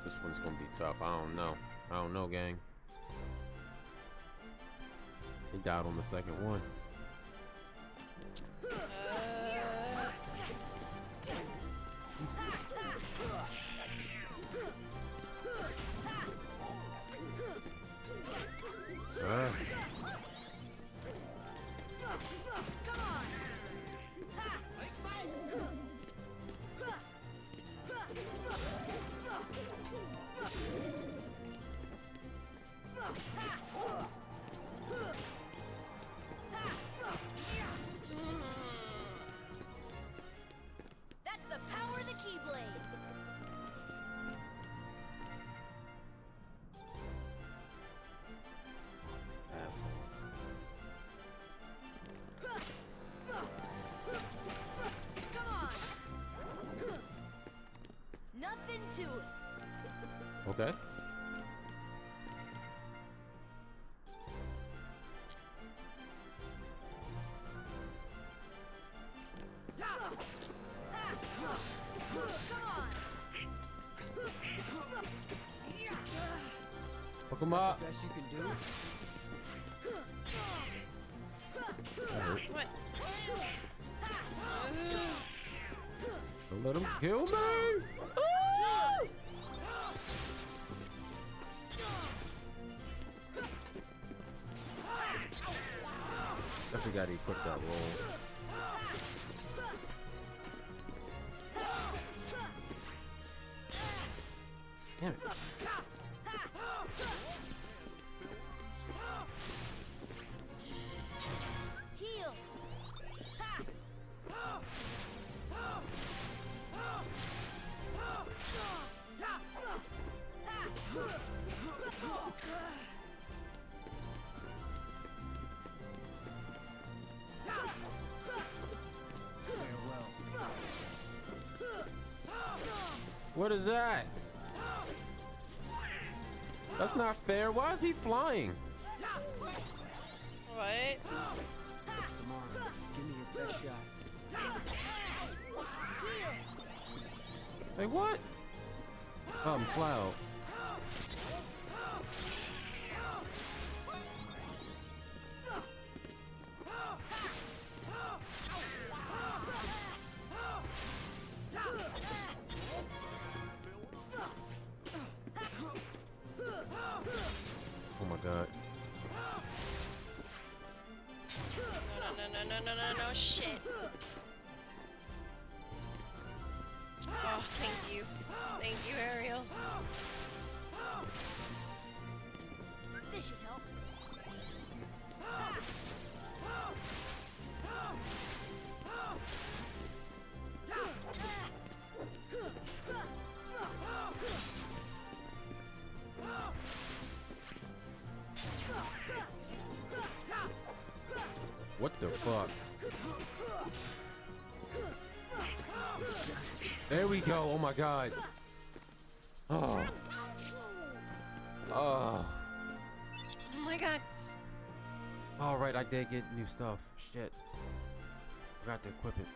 This one's gonna be tough. I don't know. I don't know, gang. He died on the second one. Okay. Hook. Best you can do. Don't let him kill me. What is that? That's not fair. Why is he flying? What? Come on, give me your best shot. Like what? Um, Cloud. Oh my god. Oh. Oh. Oh my god. All right, I did get new stuff. Shit. Forgot to equip it.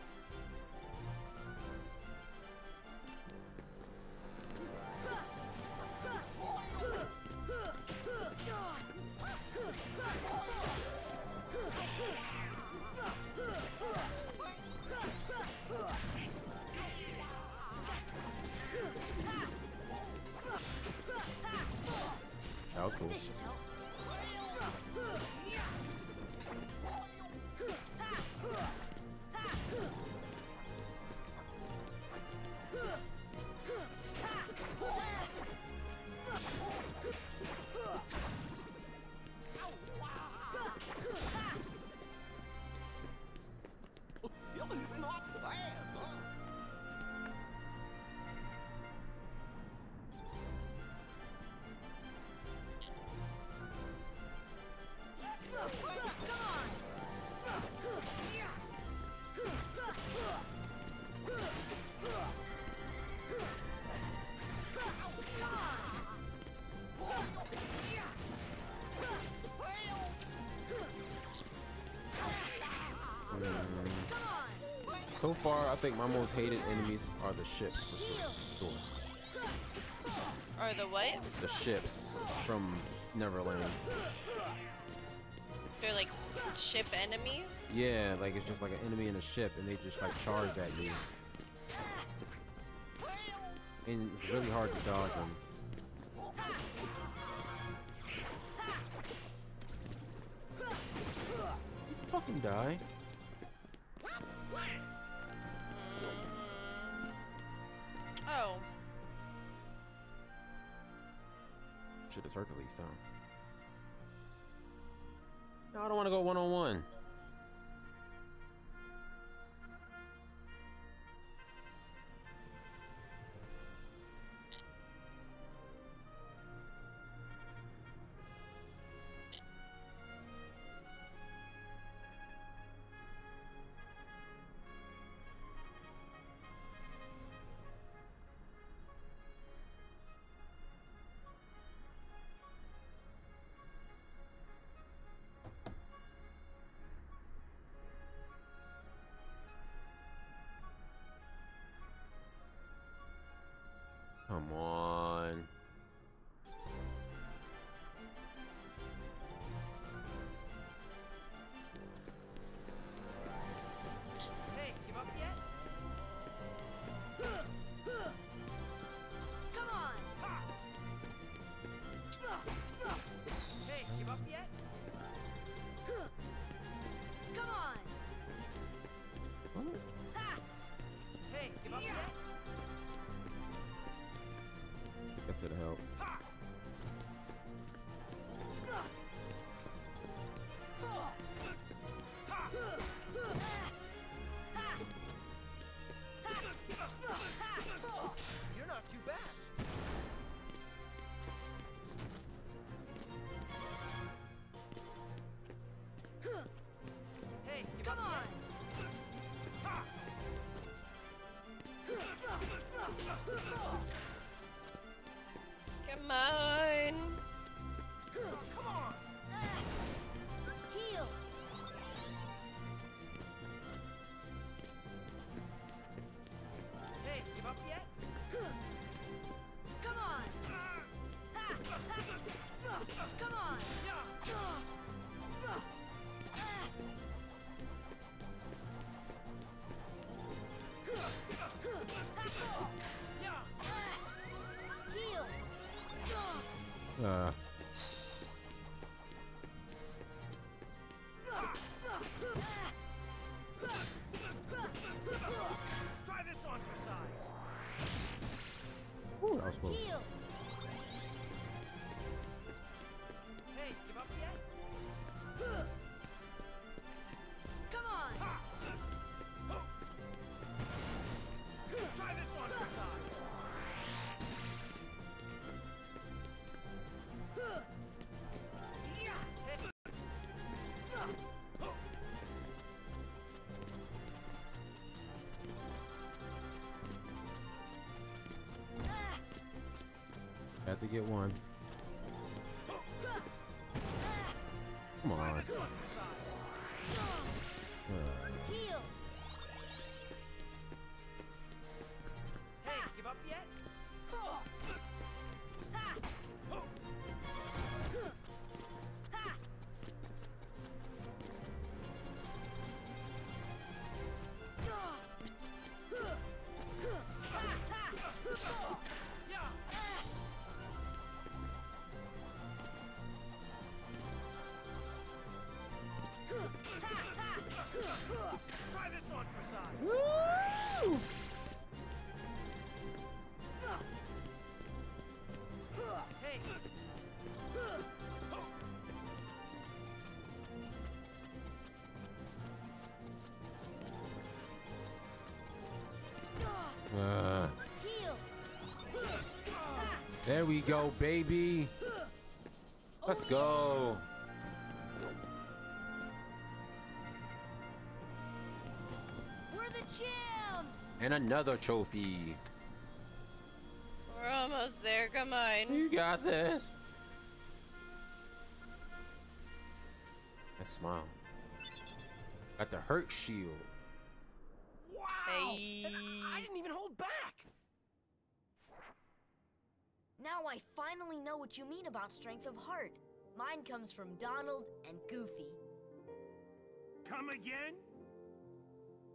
So far, I think my most hated enemies are the ships. For sure. Or the what? The ships from Neverland. They're like ship enemies? Yeah, like it's just like an enemy in a ship, and they just like charge at you. And it's really hard to dodge them. To the help. Uh, get one. There we go, baby. Let's go. We're the champs! And another trophy. We're almost there. Come on. You got this. Let's smile. Got the hurt shield. Wow. Hey. And I, I didn't even hold back. Now I finally know what you mean about strength of heart. Mine comes from Donald and Goofy. Come again?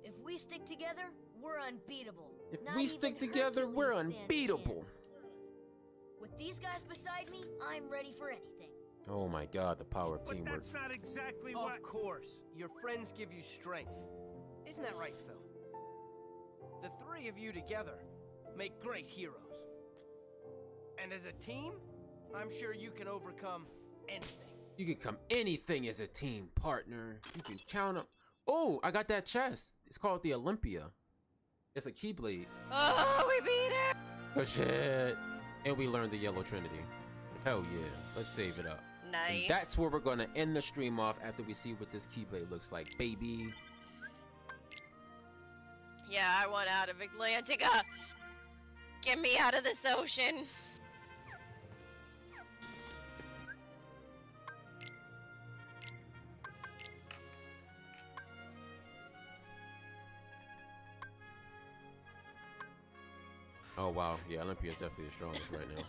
If we stick together, we're unbeatable. If Not we stick together, we're Hercules stands a unbeatable. With these guys beside me, I'm ready for anything. Oh my god, the power of But teamwork. that's not exactly what. Of course. Your friends give you strength. Isn't that right, Phil? The three of you together make great heroes. And as a team, I'm sure you can overcome anything. You can come anything as a team partner. You can count up. Oh, I got that chest. It's called the Olympia. It's a Keyblade. Oh, we beat it. Oh, shit. And we learned the Yellow Trinity. Hell yeah. Let's save it up. And Nice. that's where we're gonna end the stream off after we see what this Keyblade looks like, baby. Yeah, I want out of Atlantica. Get me out of this ocean. Oh wow, yeah, Olympia is definitely the strongest right now.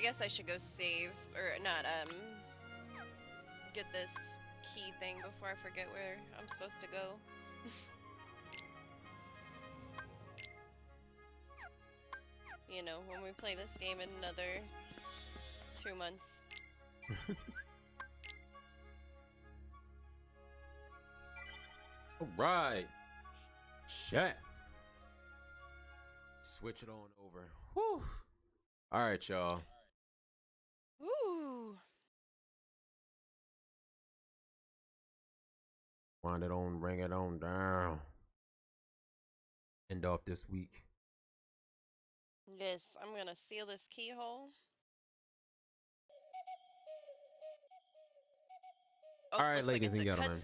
I guess I should go save or not um get this key thing before I forget where I'm supposed to go. *laughs* you know, when we play this game in another two months. *laughs* All right. Shit. Switch it on over. Whew. All right, y'all. Ooh. Wind it on, bring it on down. End off this week. Yes, I'm gonna seal this keyhole. Oh, All right, looks like ladies and gentlemen.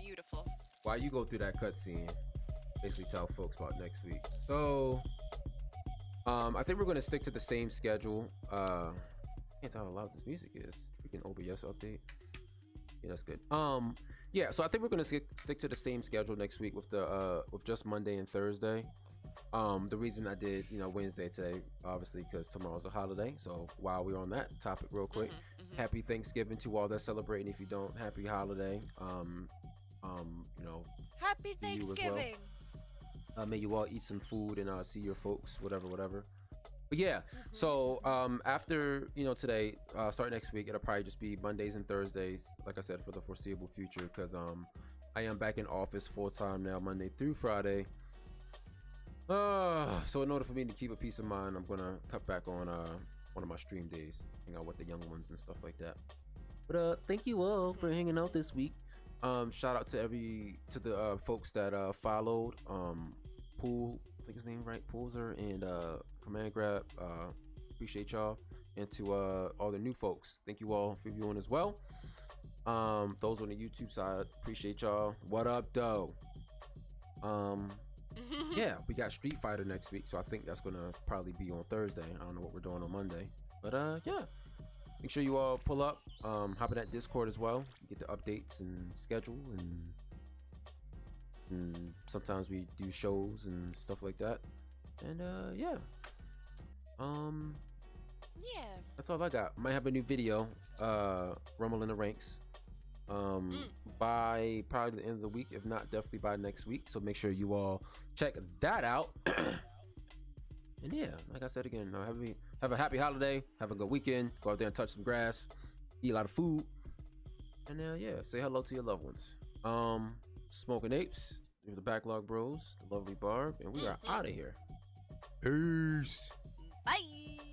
Beautiful. While you go through that cutscene, basically tell folks about next week. So, um, I think we're gonna stick to the same schedule. Uh, can't tell how loud this music is. Freaking OBS update. Yeah, that's good. Um, yeah, so I think we're gonna stick stick to the same schedule next week with the uh with just Monday and Thursday. Um, the reason I did you know Wednesday today, obviously, because tomorrow's a holiday. So while we're on that topic, real quick, happy Thanksgiving to all that celebrating. If you don't, happy holiday. Um, um, you know, Happy as well. Thanksgiving. uh, may you all eat some food and uh, see your folks, whatever, whatever. But yeah, so um, after you know today, uh, start next week, it'll probably just be Mondays and Thursdays, like I said, for the foreseeable future, because um, I am back in office full time now, Monday through Friday. Uh, so in order for me to keep a peace of mind, I'm gonna cut back on uh one of my stream days, hang out with the young ones and stuff like that. But uh, thank you all for hanging out this week. Um, shout out to every to the uh, folks that uh followed. Um, Pool, think his name right, Poolzer and uh Command Grab. Uh, appreciate y'all, and to uh all the new folks, thank you all for viewing as well. Um, those on the YouTube side, appreciate y'all. What up, though? Um, *laughs* yeah, we got Street Fighter next week, so I think that's gonna probably be on Thursday. I don't know what we're doing on Monday, but uh, yeah. Make sure you all pull up, um, hop in that Discord as well. You get the updates and schedule, and, and sometimes we do shows and stuff like that. And uh, yeah, um, Yeah. that's all I got. Might have a new video, uh, Rumble in the Ranks. Um, by probably the end of the week, if not, definitely by next week. So make sure you all check that out. *clears throat* and yeah, like I said again, have a have a happy holiday, have a good weekend. Go out there and touch some grass, eat a lot of food, and uh, yeah, say hello to your loved ones. Um, Smokenapes, the backlog bros, the lovely Barb, and we are mm-hmm. out of here. Peace. Bye.